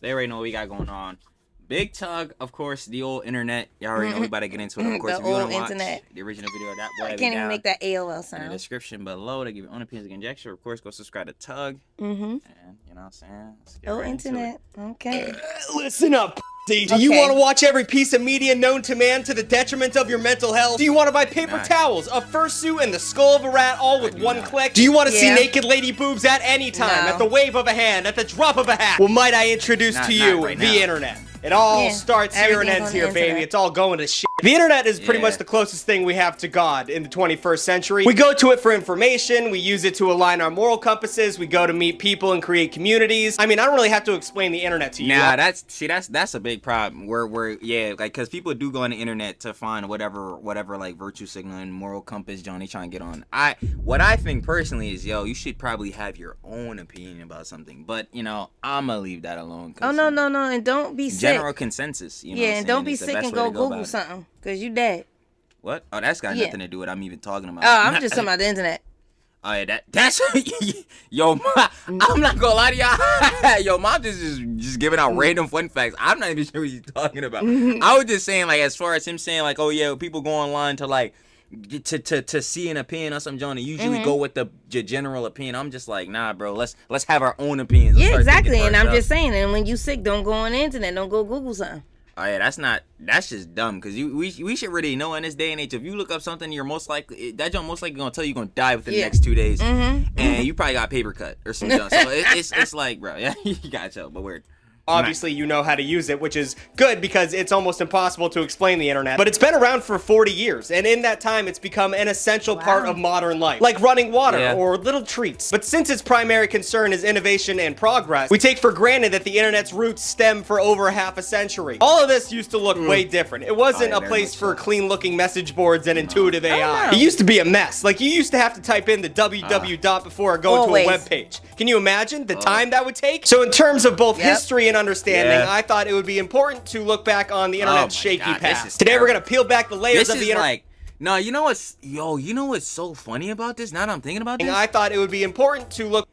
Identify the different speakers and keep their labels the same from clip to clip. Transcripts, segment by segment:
Speaker 1: They already know what we got going on. Big Tugg, of course, the old internet. Y'all already know we about to get into it. Of course,
Speaker 2: The
Speaker 1: if you want
Speaker 2: old
Speaker 1: to watch
Speaker 2: internet.
Speaker 1: the original video of that boy,
Speaker 2: I can't even make that AOL
Speaker 1: in the
Speaker 2: sound.
Speaker 1: description below to give your own opinions and conjecture. Of course, go subscribe to Tugg.
Speaker 2: Mm-hmm.
Speaker 1: And you know what I'm saying? Let's
Speaker 2: Oh,
Speaker 1: right
Speaker 2: internet. Okay.
Speaker 3: Listen up, D. Do you want to watch every piece of media known to man to the detriment of your mental health? Do you want to buy paper
Speaker 1: Nah.
Speaker 3: towels, a fursuit, and the skull of a rat all with one
Speaker 1: not.
Speaker 3: click? Do you want to
Speaker 2: Yeah.
Speaker 3: see naked lady boobs at any time,
Speaker 2: No.
Speaker 3: at the wave of a hand, at the drop of a hat? Well, might I introduce
Speaker 1: Not-
Speaker 3: to you
Speaker 1: right
Speaker 3: the
Speaker 1: now.
Speaker 3: internet? It all
Speaker 2: Yeah,
Speaker 3: starts here and ends here, baby.
Speaker 2: internet.
Speaker 3: It's all going to shit. The internet is pretty
Speaker 1: Yeah.
Speaker 3: much the closest thing we have to God in the 21st century. We go to it for information, we use it to align our moral compasses, we go to meet people and create communities. I mean, I don't really have to explain the internet to you.
Speaker 1: Nah, that's see, that's that's a big problem. Where where yeah, like because people do go on the internet to find whatever whatever like virtue signaling, moral compass Johnny trying to get on. I what I think personally is yo, you should probably have your own opinion about something. But you know, I'ma leave that alone.
Speaker 2: Oh no no no! And don't be sick.
Speaker 1: General consensus. You know
Speaker 2: yeah, and don't be
Speaker 1: the
Speaker 2: sick and go
Speaker 1: go
Speaker 2: Google something because you dead.
Speaker 1: What? Oh, that's got
Speaker 2: Yeah.
Speaker 1: nothing to do with what I'm even talking about.
Speaker 2: Oh, I'm just talking about the internet.
Speaker 1: Oh yeah, that that's yo. Ma, I'm not gonna lie to y'all. yo, mom just is just giving out mm. random fun facts. I'm not even sure what you're talking about. I was just saying like as far as him saying like, oh yeah, people go online to like to to to see an opinion on something, Johnny. Usually
Speaker 2: Mm-hmm.
Speaker 1: go with the g- general opinion. I'm just like, nah, bro. Let's let's have our own opinions. Let's
Speaker 2: Yeah, exactly. And I'm
Speaker 1: ourselves.
Speaker 2: just saying. And when you sick, don't go on the internet. Don't go Google something.
Speaker 1: Oh yeah, that's not. That's just dumb. Cause you we we should really know in this day and age. If you look up something, you're most likely that junk most likely gonna tell you you're gonna die within the next two days,
Speaker 2: Mhm.
Speaker 1: and you probably got paper cut or some junk. So it, it's it's like, bro, yeah, you got chill, but weird.
Speaker 3: Obviously, you know how to use it, which is good because it's almost impossible to explain the internet. But it's been around for 40 years, and in that time, it's become an essential part of modern life, like running water
Speaker 1: Yeah.
Speaker 3: or little treats. But since its primary concern is innovation and progress, we take for granted that the internet's roots stem for over half a century. All of this used to look way different. It wasn't
Speaker 1: Oh, yeah,
Speaker 3: a place for clean-looking message boards and intuitive oh,
Speaker 2: AI.
Speaker 3: It used to be a mess. Like you used to have to type in the www dot before going
Speaker 2: Always.
Speaker 3: to a web page. Can you imagine the time that would take? So in terms of both
Speaker 2: Yep.
Speaker 3: history and understanding,
Speaker 1: Yeah.
Speaker 3: I thought it would be important to look back on the internet's
Speaker 1: Oh
Speaker 3: shaky
Speaker 1: God,
Speaker 3: past. Today we're gonna peel back the layers
Speaker 1: This
Speaker 3: of the internet.
Speaker 1: like, no, you know what's yo, you know what's so funny about this? Now that I'm thinking about this,
Speaker 3: I thought it would be important to look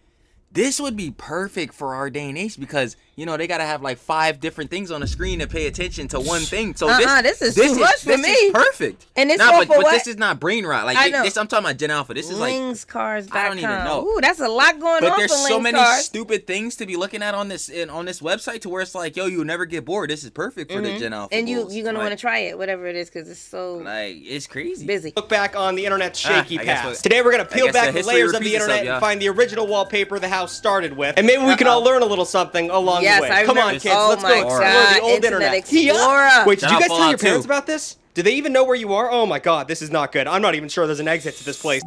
Speaker 1: this would be perfect for our day and age because you know they gotta have like five different things on the screen to pay attention to one thing. So
Speaker 2: Uh-uh, this is too much for
Speaker 1: this
Speaker 2: me.
Speaker 1: Is perfect.
Speaker 2: And it's
Speaker 1: nah,
Speaker 2: all
Speaker 1: but,
Speaker 2: for
Speaker 1: but
Speaker 2: what?
Speaker 1: this is not brain rot. Like
Speaker 2: I know.
Speaker 1: this, I'm talking about Gen Alpha. This is like
Speaker 2: Lingscars.com.
Speaker 1: I don't even know.
Speaker 2: Ooh, that's a lot going
Speaker 1: But
Speaker 2: on But
Speaker 1: there's
Speaker 2: for
Speaker 1: so
Speaker 2: Lings
Speaker 1: many stupid things to be looking at on this in, on this website to where it's like, yo, you'll never get bored. This is perfect for the Gen Alpha.
Speaker 2: Mm-hmm. and you you're gonna
Speaker 1: like,
Speaker 2: want to try it, whatever it is, because it's so
Speaker 1: Like it's crazy.
Speaker 2: busy.
Speaker 3: look back on the internet's
Speaker 1: Ah,
Speaker 3: shaky
Speaker 1: I
Speaker 3: past.
Speaker 1: what-
Speaker 3: Today we're gonna peel back
Speaker 1: the
Speaker 3: the layers of the internet and find the original wallpaper the house started with, and maybe we can all learn a little something along
Speaker 2: Yes,
Speaker 3: the way.
Speaker 2: I
Speaker 3: Come on, kids,
Speaker 2: oh
Speaker 3: let's
Speaker 2: my
Speaker 3: go explore
Speaker 2: God,
Speaker 3: the old
Speaker 2: Internet
Speaker 3: internet.
Speaker 2: Explorer.
Speaker 3: Wait, did
Speaker 1: Shout
Speaker 3: you guys tell your parents
Speaker 1: 2.
Speaker 3: about this? Do they even know where you are? Oh my god, this is not good. I'm not even sure there's an exit to this place.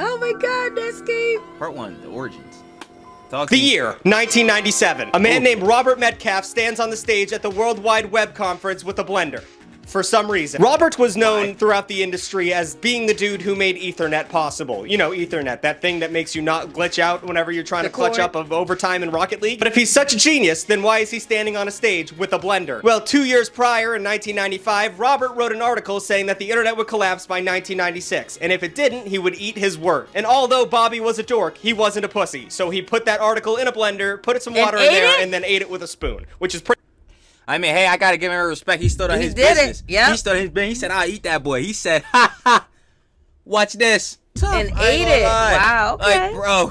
Speaker 2: Oh my God, Netscape.
Speaker 1: Part one, the origins. Talk
Speaker 3: The year 1997. A man
Speaker 1: Ooh.
Speaker 3: named Robert Metcalfe stands on the stage at the World Wide Web conference with a blender. For some reason. Robert was known
Speaker 1: Why?
Speaker 3: throughout the industry as being the dude who made Ethernet possible. You know, Ethernet, that thing that makes you not glitch out whenever you're trying
Speaker 2: The
Speaker 3: to clutch
Speaker 2: cord.
Speaker 3: up of overtime in Rocket League. But if he's such a genius, then why is he standing on a stage with a blender? Well, two years prior, in 1995, Robert wrote an article saying that the internet would collapse by 1996, and if it didn't, he would eat his word. And although Bobby was a dork, he wasn't a pussy, so he put that article in a blender, put some water in there,
Speaker 2: it?
Speaker 3: and then ate it with a spoon, which is pretty.
Speaker 1: I mean, hey, I gotta give him respect. He stood on
Speaker 2: He
Speaker 1: his
Speaker 2: did it.
Speaker 1: business.
Speaker 2: Yep.
Speaker 1: He stood on his business. He said, "I'll eat that boy." He said, "Ha ha, watch this." Tough,
Speaker 2: And
Speaker 1: I
Speaker 2: ate it.
Speaker 1: lie.
Speaker 2: Wow, okay.
Speaker 1: Like, bro,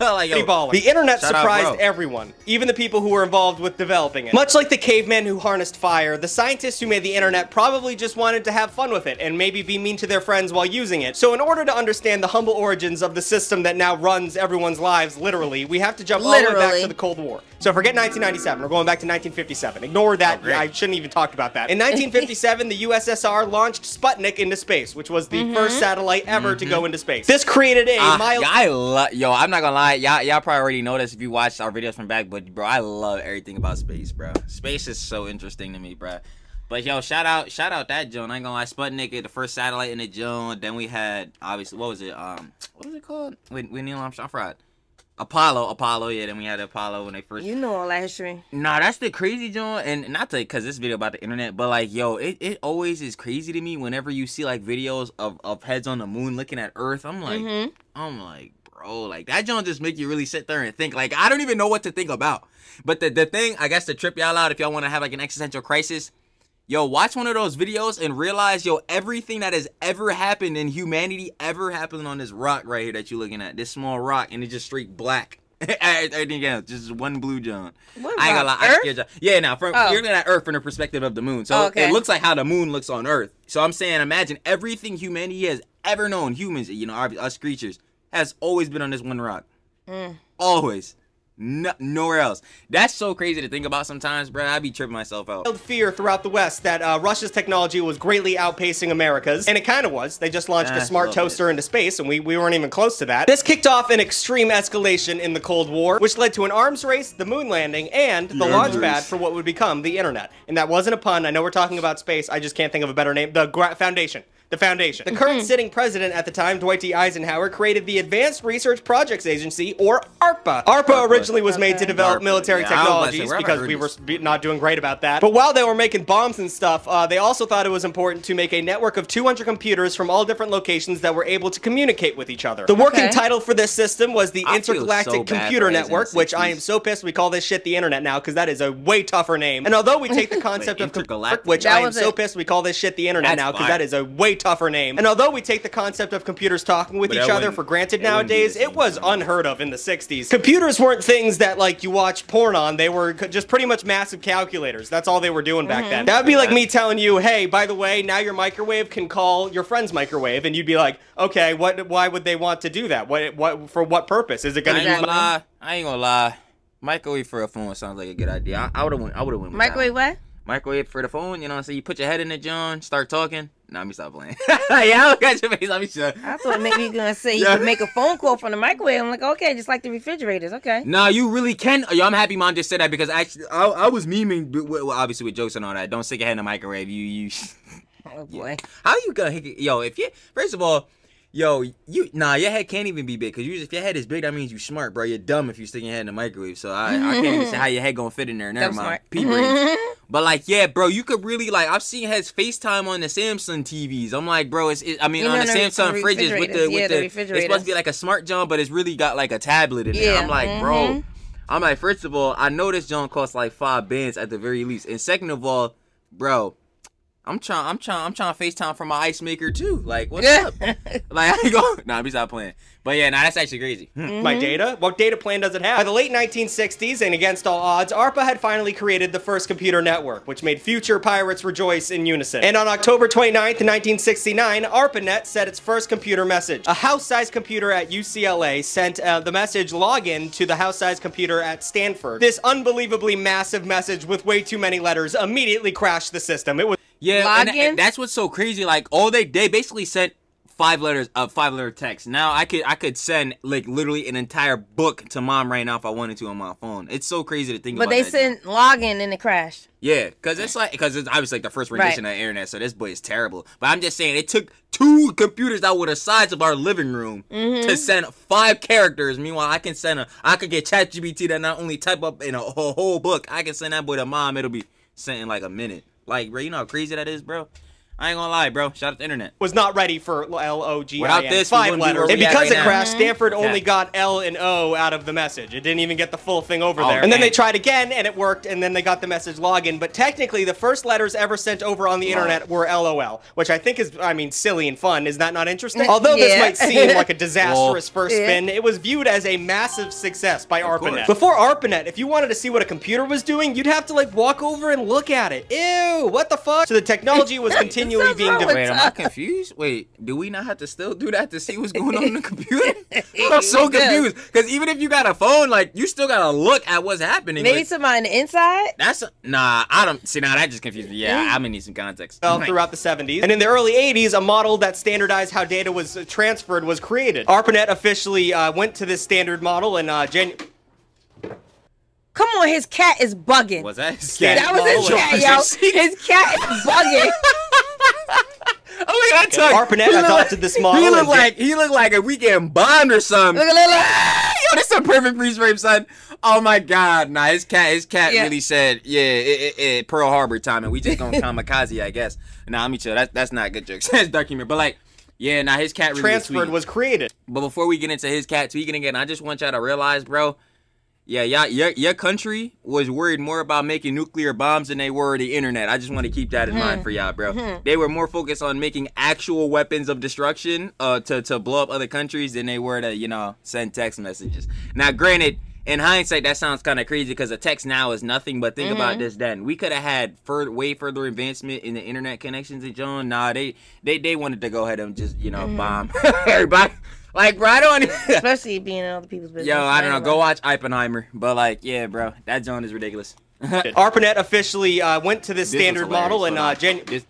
Speaker 1: like, yo,
Speaker 3: Pretty baller. The internet
Speaker 1: Shout
Speaker 3: surprised
Speaker 1: bro.
Speaker 3: everyone, even the people who were involved with developing it. Much like the caveman who harnessed fire, the scientists who made the internet probably just wanted to have fun with it and maybe be mean to their friends while using it. So in order to understand the humble origins of the system that now runs everyone's lives literally, we have to jump all the way back to the Cold War. So forget 1997, we're going back to 1957. Ignore that,
Speaker 1: Oh.
Speaker 3: I shouldn't even talk about that. In 1957, the USSR launched Sputnik into space, which was the
Speaker 2: Mm-hmm.
Speaker 3: first satellite ever to go into space. This created a
Speaker 1: Ah,
Speaker 3: mild...
Speaker 1: yeah, I love yo. I'm not gonna lie, y'all y'all probably already know this if you watched our videos from back, but bro, I love everything about space, bro. Space is so interesting to me, bro. But yo, shout out, shout out that Joan. I ain't gonna lie, Sputnik, the first satellite in the Joan. Then we had obviously what was it? Um, what was it called? With, with Neil Armstrong, I forgot. Apollo, Apollo, yeah. Then we had Apollo when they first.
Speaker 2: You know all that history.
Speaker 1: Nah, that's the crazy joint, and not to cause this video about the internet, but like, yo, it, it always is crazy to me whenever you see like videos of, of heads on the moon looking at Earth. I'm like,
Speaker 2: Mhm.
Speaker 1: I'm like, bro, like that John just make you really sit there and think. Like I don't even know what to think about. But the the thing, I guess, to trip y'all out if y'all want to have like an existential crisis. Yo, watch one of those videos and realize, yo, everything that has ever happened in humanity ever happened on this rock right here that you're looking at. This small rock, and it's just straight black. Everything else, just one blue John.
Speaker 2: What
Speaker 1: I ain't gonna lie,
Speaker 2: rock?
Speaker 1: I scared. Yeah, now from
Speaker 2: Oh.
Speaker 1: you're looking at Earth from the perspective of the moon, so
Speaker 2: Oh, okay.
Speaker 1: it looks like how the moon looks on Earth. So I'm saying, imagine everything humanity has ever known, humans, you know, us creatures, has always been on this one rock.
Speaker 2: Mm.
Speaker 1: Always. No, nowhere else. That's so crazy to think about sometimes, bro. I'd be tripping myself out.
Speaker 3: Fear throughout the West that uh, Russia's technology was greatly outpacing America's, and it kind of was. They just launched
Speaker 1: Ah,
Speaker 3: a smart toaster into space, and we, we weren't even close to that. This kicked off an extreme escalation in the Cold War, which led to an arms race, the moon landing, and the launch pad for what would become the internet. And that wasn't a pun. I know we're talking about space. I just can't think of a better name. The gra- foundation. The foundation. The current sitting president at the time, Dwight D. Eisenhower, created the Advanced Research Projects Agency, or ARPA. ARPA originally was made to develop
Speaker 1: ARPA,
Speaker 3: military
Speaker 1: yeah, I was about to say,
Speaker 3: technologies
Speaker 1: where have I
Speaker 3: because we were
Speaker 1: this?
Speaker 3: be- not doing great about that. But while they were making bombs and stuff, uh, they also thought it was important to make a network of 200 computers from all different locations that were able to communicate with each other. The working
Speaker 2: Okay.
Speaker 3: title for this system was the
Speaker 1: I
Speaker 3: Intergalactic
Speaker 1: so
Speaker 3: Computer Network, which I am so pissed we call this shit the internet now because that is a way tougher name. And although we take the concept of
Speaker 1: intergalactic?
Speaker 3: which I am so pissed we call this shit the internet
Speaker 1: That's
Speaker 3: now because that is a way tougher name. And although we take the concept of computers talking with
Speaker 1: But
Speaker 3: each other for granted
Speaker 1: it wouldn't be the
Speaker 3: nowadays, it was unheard of in the 60s. Computers weren't things that like you watch porn on. They were just pretty much massive calculators. That's all they were doing back mm-hmm. then. That would be like me telling you, "Hey, by the way, now your microwave can call your friend's microwave." And you'd be like, "Okay, what why would they want to do that? What what for what purpose? Is it going to
Speaker 1: ain't
Speaker 3: be
Speaker 1: gonna lie. I ain't gonna lie. Microwave for a phone sounds like a good idea. I, I would have went. I would have went. With
Speaker 2: Microwave
Speaker 1: That.
Speaker 2: what?
Speaker 1: Microwave for the phone. You know what I'm saying? You put your head in it, John. Start talking. Nah, let me stop playing. yeah, look at your face. Let me shut.
Speaker 2: I thought maybe you gonna say you
Speaker 1: Yeah.
Speaker 2: could make a phone call from the microwave. I'm like, okay, just like the refrigerators. Okay.
Speaker 1: Nah, you really can. Yo, I'm happy mom just said that because actually, I, I was memeing, well, obviously with jokes and all that. Don't stick your head in the microwave. You, you.
Speaker 2: Oh boy.
Speaker 1: How you gonna, hit- yo? If you, first of all, yo, you, nah, your head can't even be big because if your head is big, that means you smart, bro. You're dumb if you stick your head in the microwave. So I, I can't even say how your head gonna fit in there. Never mind. Pea brains. But like, yeah, bro, you could really like. I've seen heads FaceTime on the Samsung TVs. I'm like, bro, it's. It, I mean,
Speaker 2: You
Speaker 1: on the Samsung fridges with the with
Speaker 2: Yeah,
Speaker 1: the.
Speaker 2: the
Speaker 1: it's supposed to be like a smart John, but it's really got like a tablet in there.
Speaker 2: Yeah,
Speaker 1: I'm like, bro.
Speaker 2: mhm.
Speaker 1: I'm like, first of all, I know this John costs like five bands at the very least, and second of all, bro. I'm trying, I'm trying, I'm trying to FaceTime from my ice maker too. Like, what's up? Like, I ain't go. Nah, be stop playing. But yeah, nah, that's actually crazy. Hmm.
Speaker 3: my data? What data plan does it have? By the late 1960s, and against all odds, ARPA had finally created the first computer network, which made future pirates rejoice in unison. And on October 29th, 1969, ARPANET sent its first computer message. A house-sized computer at UCLA sent uh, the message login to the house-sized computer at Stanford. This unbelievably massive message with way too many letters immediately crashed the system. It was
Speaker 1: Yeah, and, and that's what's so crazy. Like, all they they basically sent five letters of five letter text. Now I could I could send like literally an entire book to mom right now if I wanted to on my phone. It's so crazy to think
Speaker 2: But they sent login and it crashed.
Speaker 1: Yeah, because it's like because it's obviously like the first rendition
Speaker 2: Right.
Speaker 1: of the internet, so this boy is terrible. But I'm just saying, it took two computers that were the size of our living room
Speaker 2: Mm-hmm.
Speaker 1: to send five characters. Meanwhile, I can send a I could get ChatGPT that not only type up in a whole, whole book, I can send that boy to mom. It'll be sent in like a minute. Like, bro, you know how crazy that is, bro. I ain't gonna lie, bro. Shout out to internet.
Speaker 3: was not ready for L O G I
Speaker 1: Without this,
Speaker 3: five
Speaker 1: wouldn't be
Speaker 3: letters. And because
Speaker 1: right
Speaker 3: it
Speaker 1: now.
Speaker 3: crashed, Stanford
Speaker 1: Yeah.
Speaker 3: only got L and O out of the message. It didn't even get the full thing over
Speaker 1: Oh,
Speaker 3: there. And then they tried again, and it worked. And then they got the message login. But technically, the first letters ever sent over on the internet were LOL, which I think is, I mean, silly and fun. Is that not interesting? Although this might seem like a disastrous first
Speaker 2: Yeah.
Speaker 3: spin, it was viewed as a massive success by
Speaker 1: course.
Speaker 3: ARPANET. Before ARPANET, if you wanted to see what a computer was doing, you'd have to like walk over and look at it. Ew, what the fuck? So the technology was continually being
Speaker 2: wrong with
Speaker 3: developed.
Speaker 1: Wait, am I confused? Wait, do we not have to still do that to see what's going on in the computer? I'm so confused because even if you got a phone, like you still gotta look at what's happening.
Speaker 2: Maybe
Speaker 1: Like,
Speaker 2: somebody on the inside.
Speaker 1: that's nah. I don't see now. That just confused me. Yeah, I'm gonna need some context.
Speaker 3: well,
Speaker 1: Like,
Speaker 3: throughout the 70s. And in the early 80s, a model that standardized how data was uh, transferred was created. ARPANET officially uh, went to this standard model in uh, Jan-
Speaker 2: Come on, his cat is bugging.
Speaker 1: was that?
Speaker 3: His cat?
Speaker 2: That was his cat, yo. His cat is bugging.
Speaker 1: Oh my god, Tuck.
Speaker 3: ARPANET adopted
Speaker 1: like-
Speaker 3: this model
Speaker 1: He look
Speaker 3: and
Speaker 1: like he look like a weekend bond or something.
Speaker 2: Look at little.
Speaker 1: Yo, this is a perfect freeze frame, son. Oh my god, nah, his cat, his cat
Speaker 2: Yeah.
Speaker 1: really said, yeah, it, it, it, Pearl Harbor time, and we just gonna kamikaze, I guess. Nah, let me chill. That's that's not good jokes. That's dark humor, but like, Yeah, now his cat really
Speaker 3: transferred
Speaker 1: sweet.
Speaker 3: was created.
Speaker 1: But before we get into his cat tweaking again, I just want y'all to realize, bro. Yeah, y'all, your your country was worried more about making nuclear bombs than they were the internet. I just want to keep that in hmm. mind for y'all, bro. Hmm. They were more focused on making actual weapons of destruction, uh, to to blow up other countries than they were to you know send text messages. Now, granted, in hindsight, that sounds kind of crazy because a text now is nothing. But think about mm-hmm. this then. We could have had fur- way further advancement in the internet connections And John. Nah, they they they wanted to go ahead and just you know mm-hmm. bomb everybody. Like, bro, I don't.
Speaker 2: Especially being in other people's business.
Speaker 1: Yo, I don't know. Go watch Oppenheimer. But like, yeah, bro, that zone is ridiculous.
Speaker 3: ARPANET officially uh, went to this
Speaker 1: This
Speaker 3: standard model
Speaker 1: hilarious,
Speaker 3: in
Speaker 1: hold
Speaker 3: uh,
Speaker 1: on.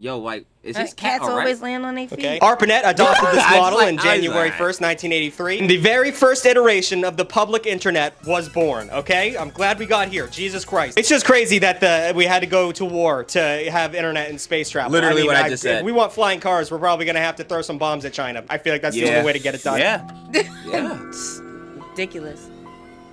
Speaker 3: Jan-
Speaker 1: This- Yo, like, is
Speaker 2: Uh,
Speaker 1: his cat
Speaker 2: Cats
Speaker 1: alright?
Speaker 2: always land on their feet.
Speaker 3: Okay. ARPANET adopted this model
Speaker 1: like-
Speaker 3: in January 1st, 1983. And the very first iteration of the public internet was born, okay? I'm glad we got here. Jesus Christ. It's just crazy that the we had to go to war to have internet and space travel.
Speaker 1: Literally what I just said.
Speaker 3: If we want flying cars, we're probably going to have to throw some bombs at China. I feel like that's the only way to get it done.
Speaker 1: Yeah. yeah.
Speaker 2: Ridiculous.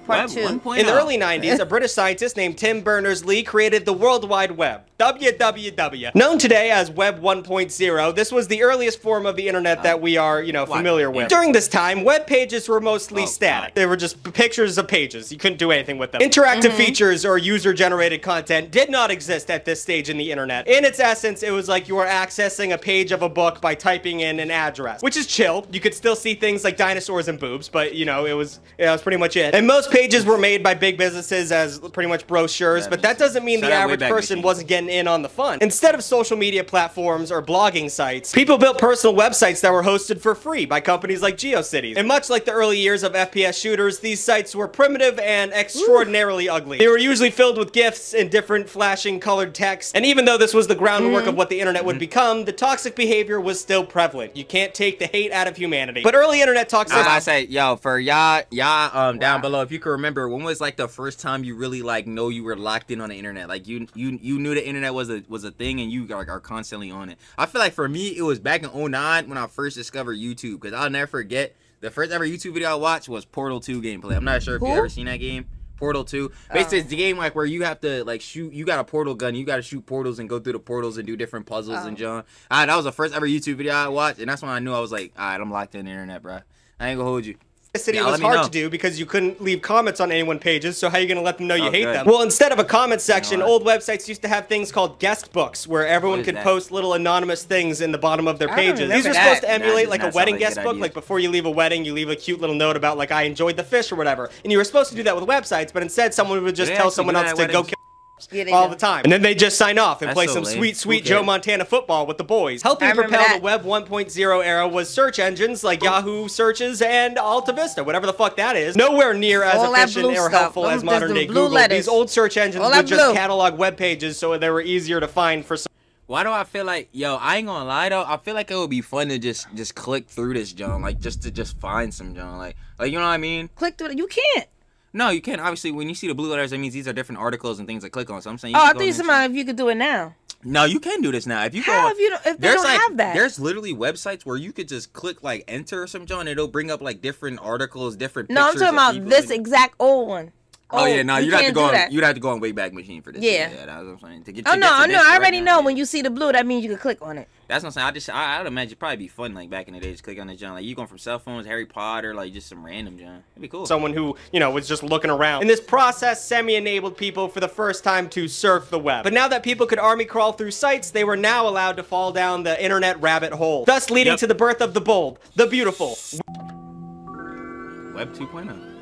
Speaker 2: Part
Speaker 1: Web
Speaker 2: two.
Speaker 3: In the early 90s, a British scientist named Tim Berners-Lee created the World Wide Web, WWW. Known today as Web 1.0, this was the earliest form of the internet that uh, we are, you know,
Speaker 1: What?
Speaker 3: familiar with. During this time, web pages were mostly
Speaker 1: Oh,
Speaker 3: static.
Speaker 1: God.
Speaker 3: They were just pictures of pages. You couldn't do anything with them. Interactive mm-hmm. features or user-generated content did not exist at this stage in the internet. In its essence, it was like you were accessing a page of a book by typing in an address, which is chill. You could still see things like dinosaurs and boobs, but you know, it was yeah, that was pretty much it. And most pages were made by big businesses as pretty much brochures, but that doesn't mean the average person
Speaker 1: Machine.
Speaker 3: wasn't getting in on the fun. Instead of social media platforms or blogging sites, people built personal websites that were hosted for free by companies like GeoCities. And much like the early years of FPS shooters, these sites were primitive and extraordinarily ugly. They were usually filled with GIFs and different flashing colored text. And even though this was the groundwork of what the internet would become, the toxic behavior was still prevalent. You can't take the hate out of humanity. But early internet
Speaker 1: I was
Speaker 3: toxicity.
Speaker 1: about to say, yo, for y'all, y'all, um, down below, if you can remember, when was like the first time you really like know you were locked in on the internet? Like you, you, you knew the internet was a was a thing, and you are, are constantly on it. I feel like for me, it was back in 09 when I first discovered YouTube, because I'll never forget the first ever YouTube video I watched was Portal 2 gameplay. I'm not sure if you
Speaker 2: Who?
Speaker 1: ever seen that game. Portal 2. Basically, it's the game like where you have to like shoot. You got a portal gun. You got to shoot portals and go through the portals and do different puzzles and John. Ah, that was the first ever YouTube video I watched, and that's when I knew I was like, all right, I'm locked in the internet, bro. I ain't gonna hold you.
Speaker 3: City
Speaker 1: Yeah,
Speaker 3: was hard
Speaker 1: know.
Speaker 3: to do because you couldn't leave comments on anyone's pages, so how are you going to let them know you
Speaker 1: Oh,
Speaker 3: hate
Speaker 1: good.
Speaker 3: them? Well, instead of a comment section,
Speaker 1: what?
Speaker 3: old websites used to have things called guest books where everyone could
Speaker 1: that?
Speaker 3: post little anonymous things in the bottom of their pages. These
Speaker 2: remember
Speaker 3: were
Speaker 2: that.
Speaker 3: supposed to emulate
Speaker 1: does
Speaker 3: like a wedding
Speaker 1: like
Speaker 3: guest book,
Speaker 1: idea.
Speaker 3: like before you leave a wedding, you leave a cute little note about like I enjoyed the fish or whatever. And you were supposed to do that with websites, but instead someone would just
Speaker 1: they
Speaker 3: tell someone else to go kill
Speaker 2: Yeah, they
Speaker 3: all
Speaker 2: do.
Speaker 3: the time. And then they just sign off and
Speaker 1: That's
Speaker 3: play
Speaker 1: so
Speaker 3: some
Speaker 1: lame.
Speaker 3: sweet, sweet
Speaker 1: cares?
Speaker 3: Joe Montana football with the boys. Helping propel
Speaker 2: that.
Speaker 3: the Web 1.0 era was search engines like Yahoo searches and Alta Vista, whatever the fuck that is. Nowhere near as
Speaker 2: All
Speaker 3: efficient or helpful
Speaker 2: Them
Speaker 3: as modern day Google.
Speaker 2: letters.
Speaker 3: These old search engines
Speaker 2: All
Speaker 3: would just
Speaker 2: blue.
Speaker 3: catalog web pages so they were easier to find for some.
Speaker 1: Why do I feel like yo? I ain't gonna lie though. I feel like it would be fun to just just click through this John, like just to just find some John, like like you know what I mean?
Speaker 2: Click through it. You can't.
Speaker 1: No, you can't. Obviously, when you see the blue letters, that means these are different articles and things to click on. So I'm saying. You
Speaker 2: Oh, I you somebody if you could do it now.
Speaker 1: No, you can do this now. If you
Speaker 2: How
Speaker 1: go,
Speaker 2: if you don't, if they don't
Speaker 1: like
Speaker 2: have that?
Speaker 1: there's literally websites where you could just click like enter or some John, it'll bring up like different articles, different.
Speaker 2: no, I'm talking about this exact old one.
Speaker 1: Oh yeah, oh, no,
Speaker 2: you
Speaker 1: you'd have to go. On,
Speaker 2: that.
Speaker 1: you'd have to go on Wayback Machine for this.
Speaker 2: Yeah.
Speaker 1: yeah, that's what I'm saying. To get,
Speaker 2: Oh no,
Speaker 1: get to
Speaker 2: I know.
Speaker 1: this
Speaker 2: I
Speaker 1: right
Speaker 2: already
Speaker 1: now,
Speaker 2: know
Speaker 1: yeah.
Speaker 2: when you see the blue, that means you can click on it.
Speaker 1: That's what I'm saying. I just I, I'd imagine it'd probably be fun like back in the day, just click on the John. Like you going from cell phones, Harry Potter, like just some random John. It'd be cool.
Speaker 3: Someone who, you know, was just looking around. In this process, semi-enabled people for the first time to surf the web. But now that people could army crawl through sites, they were now allowed to fall down the internet rabbit hole, thus leading
Speaker 1: Yep.
Speaker 3: to the birth of the bold, the beautiful,
Speaker 1: Web 2.0.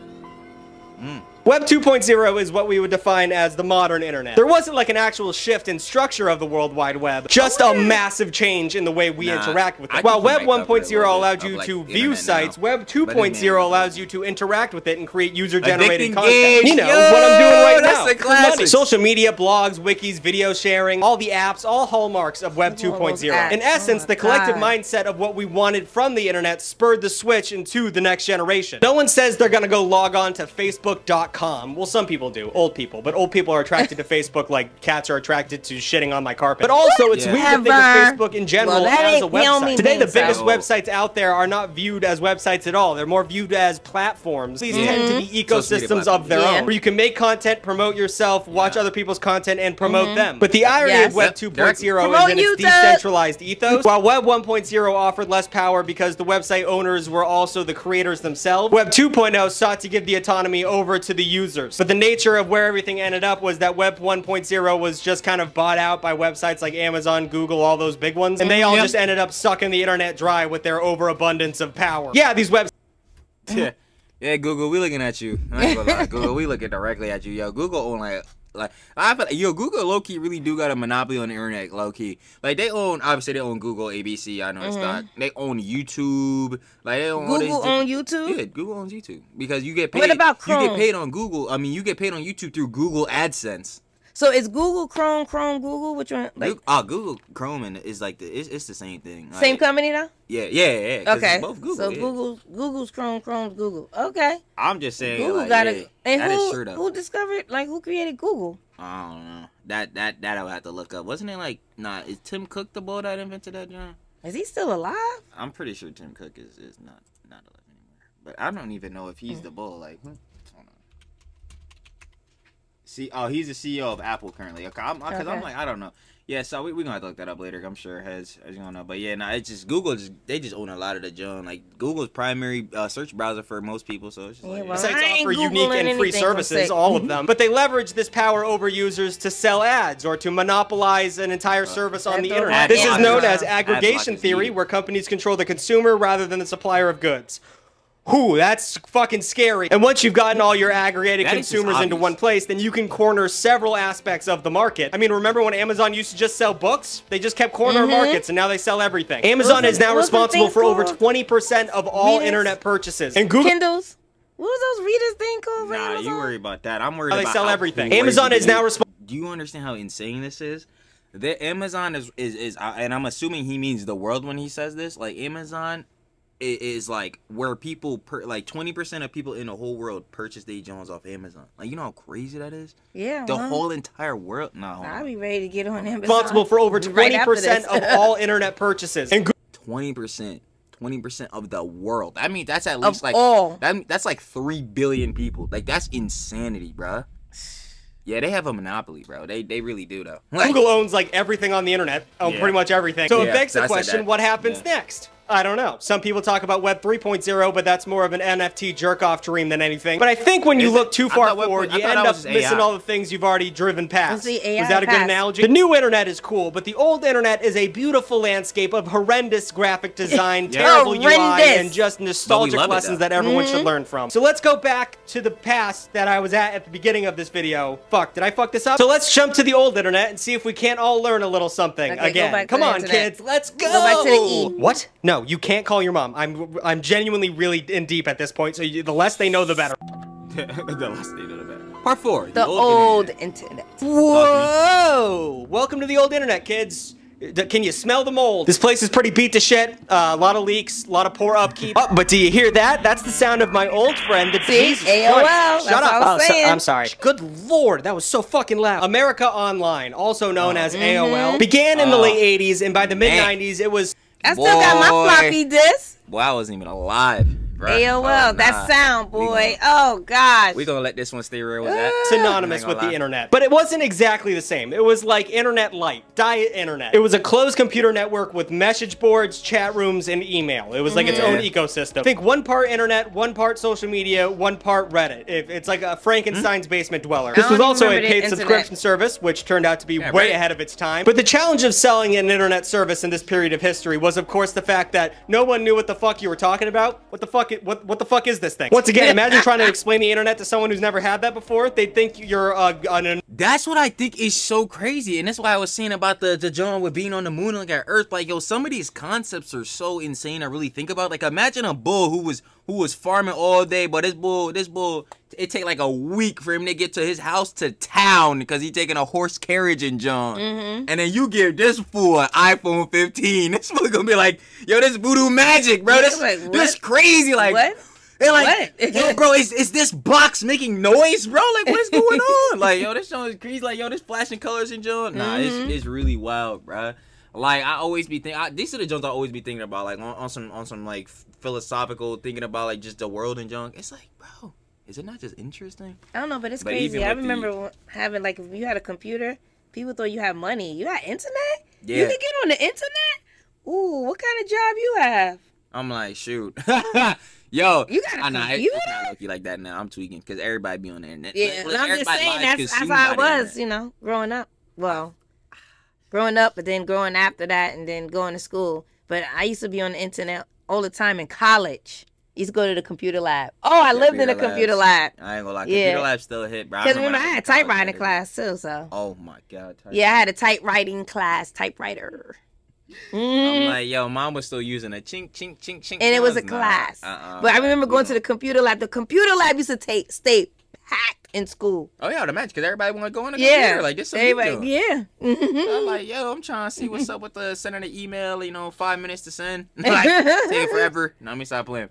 Speaker 3: Web 2.0 is what we would define as the modern internet. There wasn't like an actual shift in structure of the World Wide Web, just a massive change in the way we
Speaker 1: Nah,
Speaker 3: interact with
Speaker 1: I
Speaker 3: it. While Web
Speaker 1: you might cover it a
Speaker 3: 1.0 allowed you
Speaker 1: like,
Speaker 3: to
Speaker 1: the
Speaker 3: view sites,
Speaker 1: now.
Speaker 3: Web
Speaker 1: But it may
Speaker 3: 2.0 allows you to interact with it and create user-generated content.
Speaker 1: Gauge,
Speaker 3: You know,
Speaker 1: yo,
Speaker 3: what I'm doing right
Speaker 1: that's
Speaker 3: now.
Speaker 1: the
Speaker 3: for Social media, blogs, wikis, video sharing, all the apps, all hallmarks of Web
Speaker 2: Look at all those
Speaker 3: 2.0. In essence,
Speaker 2: Oh
Speaker 3: the collective
Speaker 2: God.
Speaker 3: mindset of what we wanted from the internet spurred the switch into the next generation. No one says they're gonna go log on to Facebook.com. Well, some people do, old people, but old people are attracted to Facebook like cats are attracted to shitting on my carpet. But also, it's
Speaker 1: Yeah.
Speaker 3: weird to think of Facebook in general
Speaker 2: Well,
Speaker 3: as a
Speaker 2: ain't- we don't
Speaker 3: website.
Speaker 2: mean
Speaker 3: Today, the biggest
Speaker 1: so.
Speaker 3: websites out there are not viewed as websites at all. They're more viewed as platforms. These
Speaker 1: Yeah.
Speaker 3: tend to be ecosystems of their
Speaker 2: platforms.
Speaker 3: own, where you can make content, promote promote yourself, watch
Speaker 1: Yeah.
Speaker 3: other people's content, and promote them. But the irony
Speaker 2: Yes.
Speaker 3: of Web
Speaker 1: Yep,
Speaker 3: 2.0 is
Speaker 2: Promote
Speaker 3: in its
Speaker 2: you, Doug.
Speaker 3: decentralized ethos. While Web 1.0 offered less power because the website owners were also the creators themselves, Web 2.0 sought to give the autonomy over to the users. But the nature of where everything ended up was that Web 1.0 was just kind of bought out by websites like Amazon, Google, all those big ones, and they all
Speaker 1: Yep.
Speaker 3: just ended up sucking the internet dry with their overabundance of power. Yeah, these websites.
Speaker 1: Yeah, yeah, Google, we looking at you. I ain't gonna lie, Google, we looking directly at you. Yo, Google own like, like I feel like, yo, Google low key really do got a monopoly on the internet, low key. Like they own, obviously they own Google, ABC. I know it's not. Mm-hmm. They own YouTube. Like they own
Speaker 2: Google on YouTube.
Speaker 1: Yeah, Google owns YouTube because you get paid.
Speaker 2: What about
Speaker 1: You get paid on Google. I mean, you get paid on YouTube through Google AdSense.
Speaker 2: So is Google Chrome, Chrome, Google? Which one? Like
Speaker 1: Like, oh, Google Chrome and is like the it's, it's the same thing. Like,
Speaker 2: same company now?
Speaker 1: Yeah, yeah, yeah. 'cause
Speaker 2: Okay.
Speaker 1: It's both Google.
Speaker 2: so
Speaker 1: yeah.
Speaker 2: Google, Google's Chrome, Chrome's Google. Okay.
Speaker 1: I'm just saying.
Speaker 2: Google
Speaker 1: like,
Speaker 2: got
Speaker 1: yeah,
Speaker 2: it. And who who discovered like who created Google?
Speaker 1: I don't know. That that that I would have to look up. Wasn't it like nah? Is Tim Cook the boy that invented that John?
Speaker 2: Is he still alive?
Speaker 1: I'm pretty sure Tim Cook is, is not not alive anymore. But I don't even know if he's
Speaker 2: Mm.
Speaker 1: the bull. Like, hmm, hold on. See, oh, he's the CEO of Apple currently. Okay, I'm, cause I'm like, I don't know. Yeah, so we we gonna have to look that up later. I'm sure has as you don't know. But yeah, nah, it's just Google. Just they just own a lot of the John. Like Google's primary uh, search browser for most people. So it's just
Speaker 2: Yeah,
Speaker 1: like,
Speaker 2: well,
Speaker 3: Sites
Speaker 2: I ain't
Speaker 3: offer unique
Speaker 2: Googling
Speaker 3: and free services, all of them. But they leverage this power over users to sell ads or to monopolize an entire service on the internet.
Speaker 2: happen.
Speaker 3: This is known as aggregation theory, where companies control the consumer rather than the supplier of goods. Whew, that's fucking scary. And once you've gotten all your aggregated
Speaker 1: That is
Speaker 3: consumers into one place, then you can corner several aspects of the market. I mean, remember when Amazon used to just sell books? They just kept corner markets, and now they sell everything. Amazon
Speaker 2: Those
Speaker 3: is now
Speaker 2: those
Speaker 3: responsible for over 20% of all
Speaker 2: readers?
Speaker 3: internet purchases. And Google
Speaker 2: Kindles. What was those readers thing called? for
Speaker 1: Nah,
Speaker 2: Amazon?
Speaker 1: you worry about that. I'm worried
Speaker 3: How they
Speaker 1: about
Speaker 3: sell everything. Amazon is now responsible.
Speaker 1: Do you understand how insane this is? The Amazon is is is, uh, and I'm assuming he means the world when he says this. Like Amazon i- is like where people per like 20 percent of people in the whole world purchase their Jones off Amazon. Like you know how crazy that is.
Speaker 2: Yeah.
Speaker 1: The
Speaker 2: well,
Speaker 1: whole entire world. No, hold
Speaker 2: I'll
Speaker 1: on.
Speaker 2: be ready to get on Amazon.
Speaker 3: responsible for over 20%
Speaker 2: this.
Speaker 3: of all internet purchases. And
Speaker 1: 20 percent. 20 percent of the world. I mean, that's at
Speaker 2: Of
Speaker 1: least like
Speaker 2: all.
Speaker 1: that. That's like three billion people. Like that's insanity, bruh. Yeah, they have a monopoly, bro. They they really do though. Like,
Speaker 3: Google owns like everything on the internet, own
Speaker 1: Yeah.
Speaker 3: pretty much everything. So it begs the question, what happens
Speaker 1: Yeah.
Speaker 3: next? I don't know. Some people talk about Web 3.0, but that's more of an NFT jerk off dream than anything. But I think when you
Speaker 1: Is
Speaker 3: look too far forward, you end up missing
Speaker 1: AI.
Speaker 3: all the things you've already driven past.
Speaker 2: the
Speaker 3: Was that a good analogy? The new internet is cool, but the old internet is a beautiful landscape of horrendous graphic design,
Speaker 1: Yeah.
Speaker 3: terrible UI, and just nostalgic
Speaker 1: love it,
Speaker 3: lessons that everyone
Speaker 2: Mm-hmm.
Speaker 3: should learn from. So let's go back to the past that I was at at the beginning of this video. Fuck, did I fuck this up? So let's jump to the old internet and see if we can't all learn a little something
Speaker 2: Okay,
Speaker 3: again. Come on,
Speaker 2: internet.
Speaker 3: kids, let's go.
Speaker 2: Go back to the E.
Speaker 3: What? No, you can't call your mom. I'm I'm genuinely really in deep at this point. So you, the less they know, the better.
Speaker 1: the last thing of the better. Part four.
Speaker 2: The old
Speaker 1: internet.
Speaker 2: internet.
Speaker 3: Whoa! Welcome to the old internet, kids. Can you smell the mold? This place is pretty beat to shit. Uh, a lot of leaks, a lot of poor upkeep. Oh, but do you hear that? That's the sound of my old friend. The
Speaker 2: See?
Speaker 3: Jesus
Speaker 2: AOL,
Speaker 3: Christ.
Speaker 2: that's
Speaker 3: Shut up.
Speaker 2: what I was
Speaker 3: oh, so I'm sorry. Good lord, that was so fucking loud. America Online, also known as AOL, began in the
Speaker 1: Oh.
Speaker 3: late 80s, and by the mid
Speaker 1: Man.
Speaker 3: 90s, it was
Speaker 2: I still got my floppy disk.
Speaker 1: Boy, I wasn't even alive. Bruh.
Speaker 2: AOL,
Speaker 1: Oh,
Speaker 2: that
Speaker 1: nah.
Speaker 2: sound, boy.
Speaker 1: gonna-
Speaker 2: oh gosh.
Speaker 1: We're gonna let this one stay real with that. Ah. synonymous
Speaker 3: with
Speaker 1: gonna
Speaker 3: the internet. But it wasn't exactly the same. It was like internet light, diet internet. It was a closed computer network with message boards, chat rooms, and email. It was like its own
Speaker 1: Yeah.
Speaker 3: ecosystem. Think one part internet, one part social media, one part Reddit. It- it's like a Frankenstein's mm-hmm. basement dweller. This was also a
Speaker 2: remember the
Speaker 3: paid
Speaker 2: internet.
Speaker 3: subscription service, which turned out to be
Speaker 1: Yeah,
Speaker 3: way
Speaker 1: Reddit.
Speaker 3: ahead of its time. But the challenge of selling an internet service in this period of history was, of course, the fact that no one knew what the fuck you were talking about. What the fuck? I- What what the fuck is this thing? Once again, imagine trying to explain the internet to someone who's never had that before. They'd think you're uh, an
Speaker 1: That's what I think is so crazy, and that's why I was saying about the the John with being on the moon and like at Earth. Like, yo, some of these concepts are so insane. I really think about. Like, imagine a bull who was who was farming all day, but this bull, this bull, it take like a week for him to get to his house to town because he taking a horse carriage in John.
Speaker 2: Mm-hmm.
Speaker 1: And then you give this fool an iPhone 15. This fool gonna be like, yo, this voodoo magic, bro. This
Speaker 2: Like,
Speaker 1: this crazy. Like,
Speaker 2: What?
Speaker 1: and like,
Speaker 2: What?
Speaker 1: yo, bro, is, is this box making noise, bro? Like, what's going on? Like, yo, this show is crazy. Like, yo, this flashing colors in John. Nah,
Speaker 2: Mm-hmm.
Speaker 1: it's, it's really wild, bro. Like, I always be thinking, these are the Jones I always be thinking about, like, on, on some, on some, like, philosophical, thinking about, like, just the world and junk. It's like, bro, is it not just interesting?
Speaker 2: I don't know, but it's
Speaker 1: But
Speaker 2: crazy. I
Speaker 1: with the-
Speaker 2: remember having like if you had a computer, people thought you had money. You had internet. Yeah. You
Speaker 1: Yeah.
Speaker 2: could get on the internet. Ooh, what kind of job you have?
Speaker 1: I'm like, shoot. Yo,
Speaker 2: You got a
Speaker 1: I know, I-
Speaker 2: computer?
Speaker 1: It's not lucky like that now. I'm tweaking because everybody be on the internet.
Speaker 2: Yeah,
Speaker 1: Like,
Speaker 2: I'm just saying that's that's how
Speaker 1: by
Speaker 2: it was, you know, growing up. Well, growing up, but then growing after that, and then going to school. But I used to be on the internet all the time in college. Used to go to the computer lab. Oh, I lived in a
Speaker 1: Computer
Speaker 2: computer
Speaker 1: labs.
Speaker 2: lab.
Speaker 1: I ain't gonna lie,
Speaker 2: Yeah.
Speaker 1: computer lab still hit, bro.
Speaker 2: Because
Speaker 1: remember
Speaker 2: remember, I had
Speaker 1: was
Speaker 2: typewriting
Speaker 1: that
Speaker 2: class too. So
Speaker 1: Oh my god. type-
Speaker 2: yeah, I had a typewriting class, typewriter.
Speaker 1: I'm
Speaker 2: Mm.
Speaker 1: like, yo, mom was still using a chink, chink, chink, chink.
Speaker 2: and it was a
Speaker 1: Nah,
Speaker 2: class.
Speaker 1: uh-uh,
Speaker 2: but I remember
Speaker 1: we
Speaker 2: going to the computer lab. The computer lab used to take stay packed in school.
Speaker 1: Oh yeah, the match because everybody want to go on the
Speaker 2: Yeah,
Speaker 1: computer. Like this, some new
Speaker 2: Everybody-
Speaker 1: joint.
Speaker 2: yeah. Mhm.
Speaker 1: I'm like, yo, I'm trying to see what's up with the sending an email. You know, five minutes to send. like, take forever. No, let me stop playing.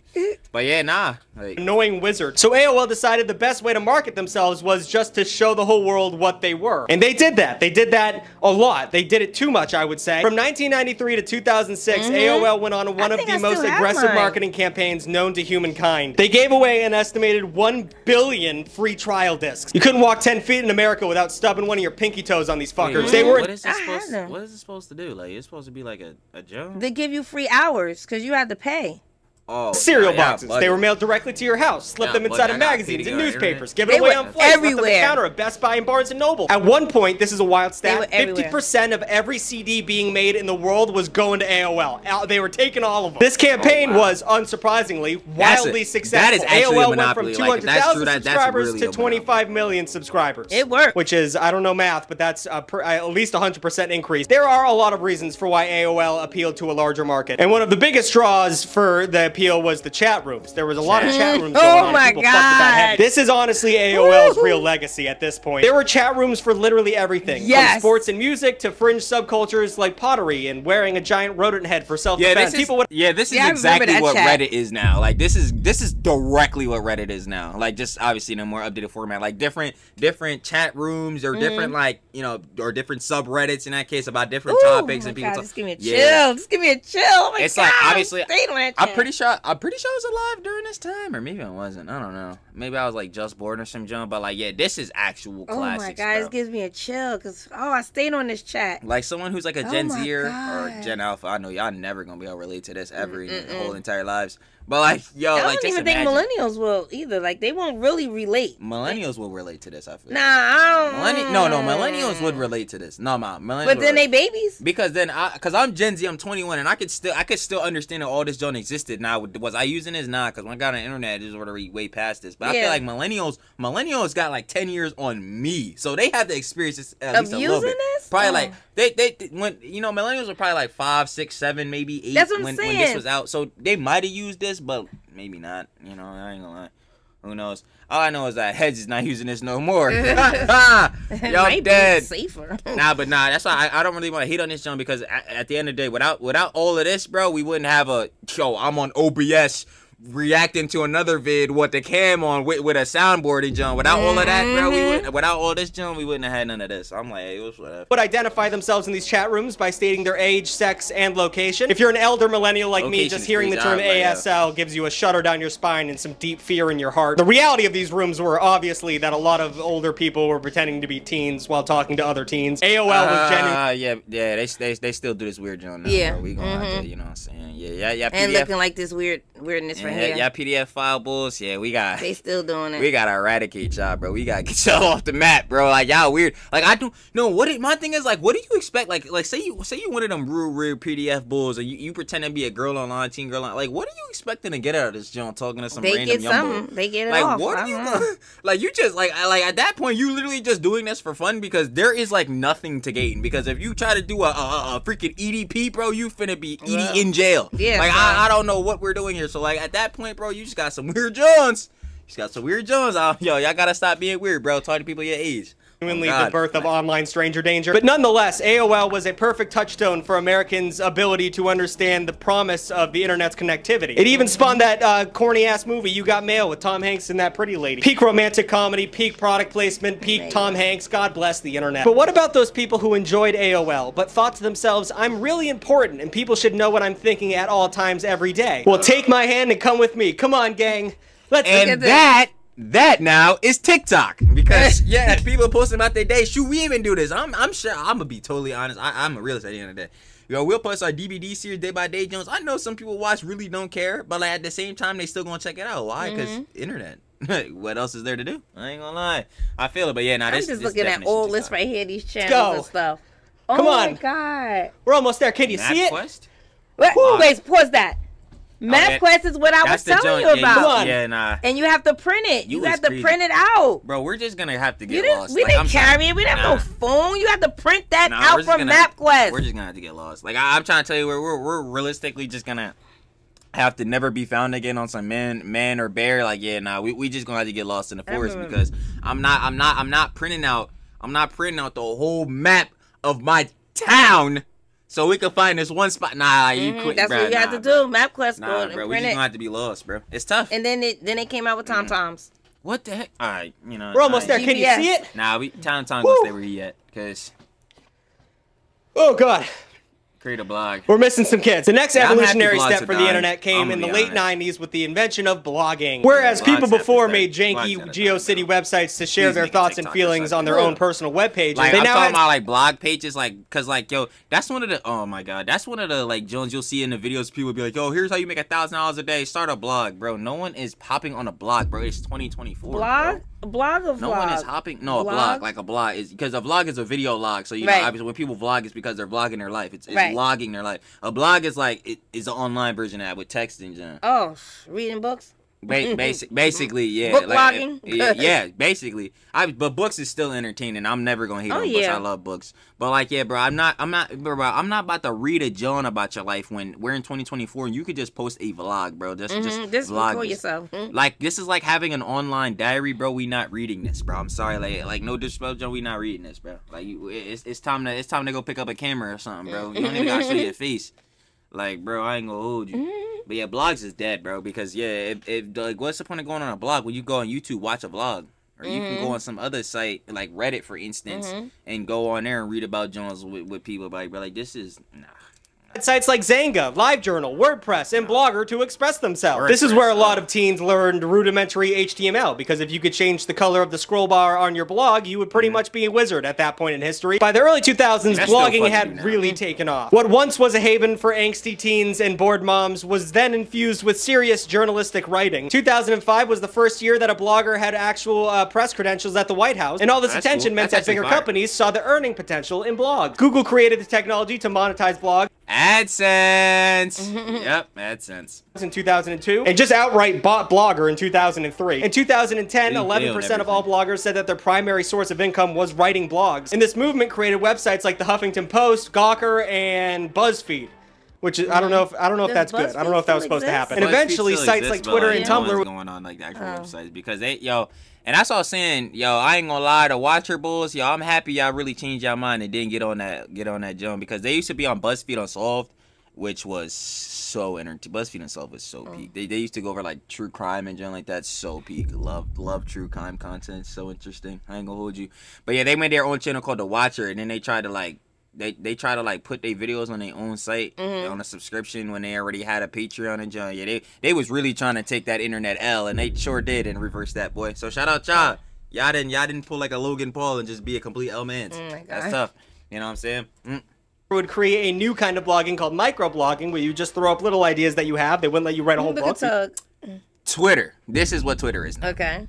Speaker 1: But yeah, nah. Like,
Speaker 3: annoying wizard. So AOL decided the best way to market themselves was just to show the whole world what they were. And they did that. They did that a lot. They did it too much, I would say. From 1993 to 2006, AOL went on one
Speaker 2: Mm-hmm. I
Speaker 3: of the
Speaker 2: I
Speaker 3: most aggressive marketing campaigns known to humankind. They gave away an estimated 1 billion free trial discs. You couldn't walk 10 feet in America without stubbing one of your pinky toes on these fuckers.
Speaker 1: wait,
Speaker 3: they were
Speaker 1: What is this supposed?
Speaker 2: them.
Speaker 1: what is it supposed to do? Like, it's supposed to be like a a joke.
Speaker 2: They give you free hours because you had to pay.
Speaker 1: Oh,
Speaker 3: cereal
Speaker 1: nah, y'all
Speaker 3: boxes.
Speaker 1: bugging.
Speaker 3: They were mailed directly to your house. Slip
Speaker 1: Yeah,
Speaker 3: them inside of magazines
Speaker 1: paid
Speaker 3: and
Speaker 1: to go on
Speaker 3: newspapers. Give it
Speaker 2: They
Speaker 3: away
Speaker 2: were
Speaker 3: on flights. Left on the counter at Best Buy and Barnes and Noble. At one point, this is a wild stat. 50% of every CD being made in the world was going to AOL. They were taking all of them. This campaign
Speaker 1: Oh, wow.
Speaker 3: was, unsurprisingly,
Speaker 1: That's a-
Speaker 3: wildly successful.
Speaker 1: is actually a
Speaker 3: AOL went from
Speaker 1: monopoly. Like,
Speaker 3: 200,000
Speaker 1: that-
Speaker 3: subscribers
Speaker 1: really
Speaker 3: to 25 million subscribers.
Speaker 2: It worked.
Speaker 3: Which is, I don't know math, but that's a per, at least a 100% increase. There are a lot of reasons for why AOL appealed to a larger market. And one of the biggest draws for the appeal was the chat rooms. There was a lot of chat rooms
Speaker 2: Oh
Speaker 3: going on.
Speaker 2: my
Speaker 3: People fucked with that
Speaker 2: God.
Speaker 3: This is honestly AOL's real legacy at this point. There were chat rooms for literally everything. From sports and music to fringe subcultures like pottery and wearing a giant rodent head for self-defense.
Speaker 1: Yeah, this is
Speaker 3: People would
Speaker 1: yeah, this is
Speaker 2: Yeah,
Speaker 1: exactly what
Speaker 2: chat.
Speaker 1: Reddit is now. Like this is this is directly what Reddit is now. Like just obviously in a more updated format. Like different different chat rooms or different like you know or different subreddits in that case about different
Speaker 2: Mm-hmm. Ooh,
Speaker 1: topics
Speaker 2: oh
Speaker 1: and people.
Speaker 2: God,
Speaker 1: talk-
Speaker 2: just give me a
Speaker 1: Yeah.
Speaker 2: chill. Just give me a chill. Oh my
Speaker 1: It's
Speaker 2: God,
Speaker 1: like,
Speaker 2: I
Speaker 1: obviously,
Speaker 2: stayed on that
Speaker 1: I'm pretty sure I'm pretty sure I was alive during this time, or maybe I wasn't. I don't know. Maybe I was like just born or some junk. But like, yeah, this is actual classic.
Speaker 2: Oh my God, gives me a chill because oh, I stayed on this chat.
Speaker 1: Like someone who's like a
Speaker 2: Oh
Speaker 1: Gen
Speaker 2: my
Speaker 1: Zer or Gen Alpha, I know y'all never gonna be able to relate to this ever in your whole entire lives. But like, yo,
Speaker 2: I
Speaker 1: like
Speaker 2: don't
Speaker 1: just
Speaker 2: even
Speaker 1: imagine.
Speaker 2: think millennials will either. Like they won't really relate.
Speaker 1: Millennials will relate to this. I feel.
Speaker 2: Nah, I don't.
Speaker 1: Millenni- no, no, millennials would mm. relate to this. No, ma, millennials.
Speaker 2: But then they babies.
Speaker 1: because then I, cause I'm Gen Z, I'm 21, and I could still, I could still understand that all this junk existed. Now, was I using this? Nah, cause when I got on the internet, it was already way past this. But I
Speaker 2: Yeah.
Speaker 1: feel like millennials, millennials got like 10 years on me, so they have the experience this- at
Speaker 2: Of
Speaker 1: least a little
Speaker 2: using
Speaker 1: bit.
Speaker 2: this?
Speaker 1: Probably
Speaker 2: Oh.
Speaker 1: like they, they, they- when you know, millennials were probably like five, six, seven, maybe eight
Speaker 2: That's what I'm
Speaker 1: when, when this was out. So they might have used this, but maybe not. You know, I ain't gonna lie. Who knows? All I know is that Heads is not using this no more. Y'all dead.
Speaker 2: safer.
Speaker 1: Nah, but nah, that's why I, I don't really want to hate on this John because at, at the end of the day, without without all of this, bro, we wouldn't have a yo. I'm on OBS reacting to another vid with the cam on with, with a soundboard and John. Without all of that, bro, we
Speaker 2: Mm-hmm.
Speaker 1: would without all this John, we wouldn't have had none of this. I'm like, hey, it was whatever.
Speaker 3: would identify themselves in these chat rooms by stating their age, sex, and location. If you're an elder millennial like me, just hearing the term
Speaker 1: I- yeah.
Speaker 3: ASL gives you a shudder down your spine and some deep fear in your heart. The reality of these rooms were obviously that a lot of older people were pretending to be teens while talking to other teens. AOL was genuine.
Speaker 1: Uh, yeah, yeah, they, they they still do this weird John now.
Speaker 2: Yeah.
Speaker 1: bro. we gonna have to,
Speaker 2: Mhm.
Speaker 1: you know what I'm saying? Yeah, yeah, yeah.
Speaker 2: and
Speaker 1: PDF,
Speaker 2: looking like this weird weirdness right
Speaker 1: yeah, yeah, PDF file bulls. Yeah, we got.
Speaker 2: They still doing it.
Speaker 1: We gotta eradicate y'all, bro. We gotta get y'all off the map, bro. Like y'all weird. Like I do no. What it, my thing is like, what do you expect? Like, like say you say you one of them real real PDF bulls, or you, you pretend to be a girl online, teen girl online. Like, what are you expecting to get out of this joint? Talking to some
Speaker 2: they
Speaker 1: random
Speaker 2: get
Speaker 1: young
Speaker 2: something.
Speaker 1: boy?
Speaker 2: They get it
Speaker 1: Like
Speaker 2: off.
Speaker 1: what
Speaker 2: I
Speaker 1: are you
Speaker 2: uh-huh. know.
Speaker 1: like? You just like like at that point you literally just doing this for fun because there is like nothing to gain. Because if you try to do a, a, a- a freaking EDP, bro, you finna be ED
Speaker 2: Well,
Speaker 1: in jail.
Speaker 2: yeah,
Speaker 1: like. I, I don't know what we're doing here. So like at that point, bro, you just got some weird Johns. You just got some weird. Uh, yo, y'all gotta stop being weird, bro. Talk to people your age.
Speaker 3: Genuinely
Speaker 1: Oh,
Speaker 3: the birth of online stranger danger. But nonetheless, AOL was a perfect touchstone for Americans' ability to understand the promise of the internet's connectivity. It even spawned that uh, corny ass movie, You Got Mail, with Tom Hanks and that pretty lady. Peak romantic comedy, peak product placement, peak Tom Hanks. God bless the internet. But what about those people who enjoyed AOL but thought to themselves, I'm really important and people should know what I'm thinking at all times every day? Well, take my hand and come with me. Come on, gang. Let's
Speaker 2: at
Speaker 1: And that that now is TikTok because yeah, people posting about their day. Should we even do this? I'm I'm sure I'm gonna be totally honest. I, I'm a realist at the end of the day. Yo, we'll post our DVD series day by day, Jones. I know some people watch really don't care, but like at the same time they still gonna check it out. Why? Because
Speaker 2: Mm-hmm.
Speaker 1: internet. what else is there to do? I ain't gonna lie. I feel it, but yeah, now
Speaker 2: I'm
Speaker 1: this
Speaker 2: just
Speaker 1: this
Speaker 2: looking at
Speaker 1: definition
Speaker 2: all this right here, these channels and stuff. Oh
Speaker 3: Come on.
Speaker 2: my
Speaker 3: on.
Speaker 2: god.
Speaker 3: We're almost there. Can you see it?
Speaker 1: MapQuest?
Speaker 2: Wait,
Speaker 1: Woo.
Speaker 2: wait, pause that.
Speaker 1: Okay.
Speaker 2: MapQuest is what I was
Speaker 1: That's
Speaker 2: telling you about.
Speaker 3: On.
Speaker 1: Yeah, nah.
Speaker 2: And you have to print it.
Speaker 1: You
Speaker 2: You, have to print it out.
Speaker 1: Bro, we're just gonna have to
Speaker 2: You
Speaker 1: get
Speaker 2: didn't,
Speaker 1: lost.
Speaker 2: we
Speaker 1: Like,
Speaker 2: didn't
Speaker 1: I'm
Speaker 2: carry
Speaker 1: sorry.
Speaker 2: it. We didn't
Speaker 1: Nah.
Speaker 2: have no phone. You have to print that
Speaker 1: Nah,
Speaker 2: out from
Speaker 1: gonna-
Speaker 2: MapQuest.
Speaker 1: We're just gonna have to get lost. Like I, I'm trying to tell you, we're, we're we're realistically just gonna have to never be found again on some man man or bear. Like yeah, nah, we we just gonna have to get lost in the forest because I'm not I'm not I'm not printing out I'm not printing out the whole map of my town so we could find this one spot. Nah, you
Speaker 2: Mhm,
Speaker 1: quit.
Speaker 2: That's
Speaker 1: bruh,
Speaker 2: what you
Speaker 1: nah,
Speaker 2: have to
Speaker 1: bruh.
Speaker 2: do. MapQuest
Speaker 1: Nah,
Speaker 2: go and
Speaker 1: bro, we
Speaker 2: print
Speaker 1: just
Speaker 2: it.
Speaker 1: gonna have to be lost, bro. It's tough.
Speaker 2: And then it then it came out with
Speaker 1: Mm.
Speaker 2: Tom Toms.
Speaker 1: what the heck? All right, you know.
Speaker 3: We're almost there.
Speaker 1: alright.
Speaker 3: Can you see it?
Speaker 1: Nah, we town time
Speaker 3: Woo.
Speaker 1: gonna stay where he at, cause
Speaker 3: Oh god.
Speaker 1: Create a blog.
Speaker 3: We're missing some kids. The next
Speaker 1: Yeah,
Speaker 3: evolutionary step
Speaker 1: are
Speaker 3: for the internet came in the late
Speaker 1: honest.
Speaker 3: 90s with the invention of blogging. Whereas
Speaker 1: blogs
Speaker 3: people before made janky
Speaker 1: have to
Speaker 3: GeoCity
Speaker 1: start,
Speaker 3: websites to share
Speaker 1: Please
Speaker 3: their thoughts and feelings on their own personal web pages.
Speaker 1: Like
Speaker 3: they
Speaker 1: I'm
Speaker 3: now
Speaker 1: talking
Speaker 3: had
Speaker 1: about like blog pages, like cause like yo, that's one of the oh my god, that's one of the like Jones you'll see in the videos. People be like, yo, here's how you make a thousand dollars a day. Start a blog, bro. No one is popping on a blog, bro. It's 2024.
Speaker 2: Blog?
Speaker 1: bro.
Speaker 2: A blog of
Speaker 1: No one is hopping. No, a blog
Speaker 2: Blog?
Speaker 1: like a blog is because a vlog is a video log. So you
Speaker 2: Right.
Speaker 1: know, obviously when people vlog, it's because they're vlogging their life. It's, it's
Speaker 2: Right.
Speaker 1: Logging their life. A blog is like it is an online version of that with texting. and.
Speaker 2: Oh, reading books.
Speaker 1: Ba- basic, basically, yeah.
Speaker 2: Book
Speaker 1: like,
Speaker 2: blogging?
Speaker 1: Yeah, yeah, basically. I but books is still entertaining. I'm never gonna hate
Speaker 2: Oh,
Speaker 1: on books. I love books. But like, yeah, bro, I'm not, I'm not, bro, I'm not about to read a John about your life when we're in 2024 and you could just post a vlog, bro. Just,
Speaker 2: Mhm,
Speaker 1: just,
Speaker 2: Just
Speaker 1: vlog
Speaker 2: yourself. Mhm.
Speaker 1: Like this is like having an online diary, bro. We not reading this, bro. I'm sorry, like, like no disrespect, Joe. We not reading this, bro. Like, you, it's, it's time to, it's time to go pick up a camera or something, bro. You don't even gotta show your face. Like, bro, I ain't gonna hold you.
Speaker 2: Mhm.
Speaker 1: But yeah, blogs is dead, bro. Because yeah, if, if like, what's the point of going on a blog when you go on YouTube, watch a blog, or you can go on some other site like Reddit, for instance,
Speaker 2: Mhm.
Speaker 1: and go on there and read about Jones with, with people. Like, bro, like this is nah.
Speaker 3: Sites like Xanga, LiveJournal, WordPress, and Blogger to express themselves. This is where a lot of teens learned rudimentary HTML because if you could change the color of the scroll bar on your blog, you would pretty much be a wizard at that point in history. By the early 2000s,
Speaker 1: That's
Speaker 3: blogging had really taken off. What once was a haven for angsty teens and bored moms was then infused with serious journalistic writing. 2005 was the first year that a blogger had actual uh, press credentials at the White House, and all this
Speaker 1: That's
Speaker 3: attention
Speaker 1: cool.
Speaker 3: meant
Speaker 1: That's
Speaker 3: that bigger
Speaker 1: fire.
Speaker 3: companies saw the earning potential in blogs. Google created the technology to monetize blogs.
Speaker 1: AdSense. yep, AdSense.
Speaker 3: in 2002 and just outright bought Blogger in 2003. In 2010, 11% of all bloggers said that their primary source of income was writing blogs. And this movement created websites like the Huffington Post, Gawker, and BuzzFeed. Which is, I don't know if I don't know if
Speaker 2: Does
Speaker 3: that's good. I don't know if that was
Speaker 2: BuzzFeed
Speaker 3: supposed to happen. And eventually,
Speaker 1: BuzzFeed still
Speaker 3: sites
Speaker 1: exists,
Speaker 3: like Twitter
Speaker 1: like,
Speaker 3: and
Speaker 1: no
Speaker 3: Tumblr
Speaker 1: one's going on like the actual
Speaker 2: Oh.
Speaker 1: websites because they yo. And that's all I'm saying, yo. I ain't gonna lie, the Watcher Bulls, yo. I'm happy y'all really changed y'all mind and didn't get on that get on that jump because they used to be on BuzzFeed Unsolved, which was so entertaining. BuzzFeed Unsolved was so peak. They, they used to go over like true crime and junk like that. So peak. Love love true crime content. So interesting. I ain't gonna hold you. But yeah, they made their own channel called The Watcher, and then they tried to like they they try to like put their videos on their own site on a subscription when they already had a Patreon and John. Yeah, they they was really trying to take that internet L, and they sure did and reverse that boy. So shout out y'all. Y'all didn't y'all didn't pull like a Logan Paul and just be a complete L man.
Speaker 2: Oh
Speaker 1: That's tough. You know what I'm saying? Mm.
Speaker 3: would create a new kind of blogging called microblogging where you just throw up little ideas that you have. They wouldn't let you write a whole
Speaker 2: Look at
Speaker 3: book.
Speaker 1: Twitter. This is what Twitter is now.
Speaker 2: Okay.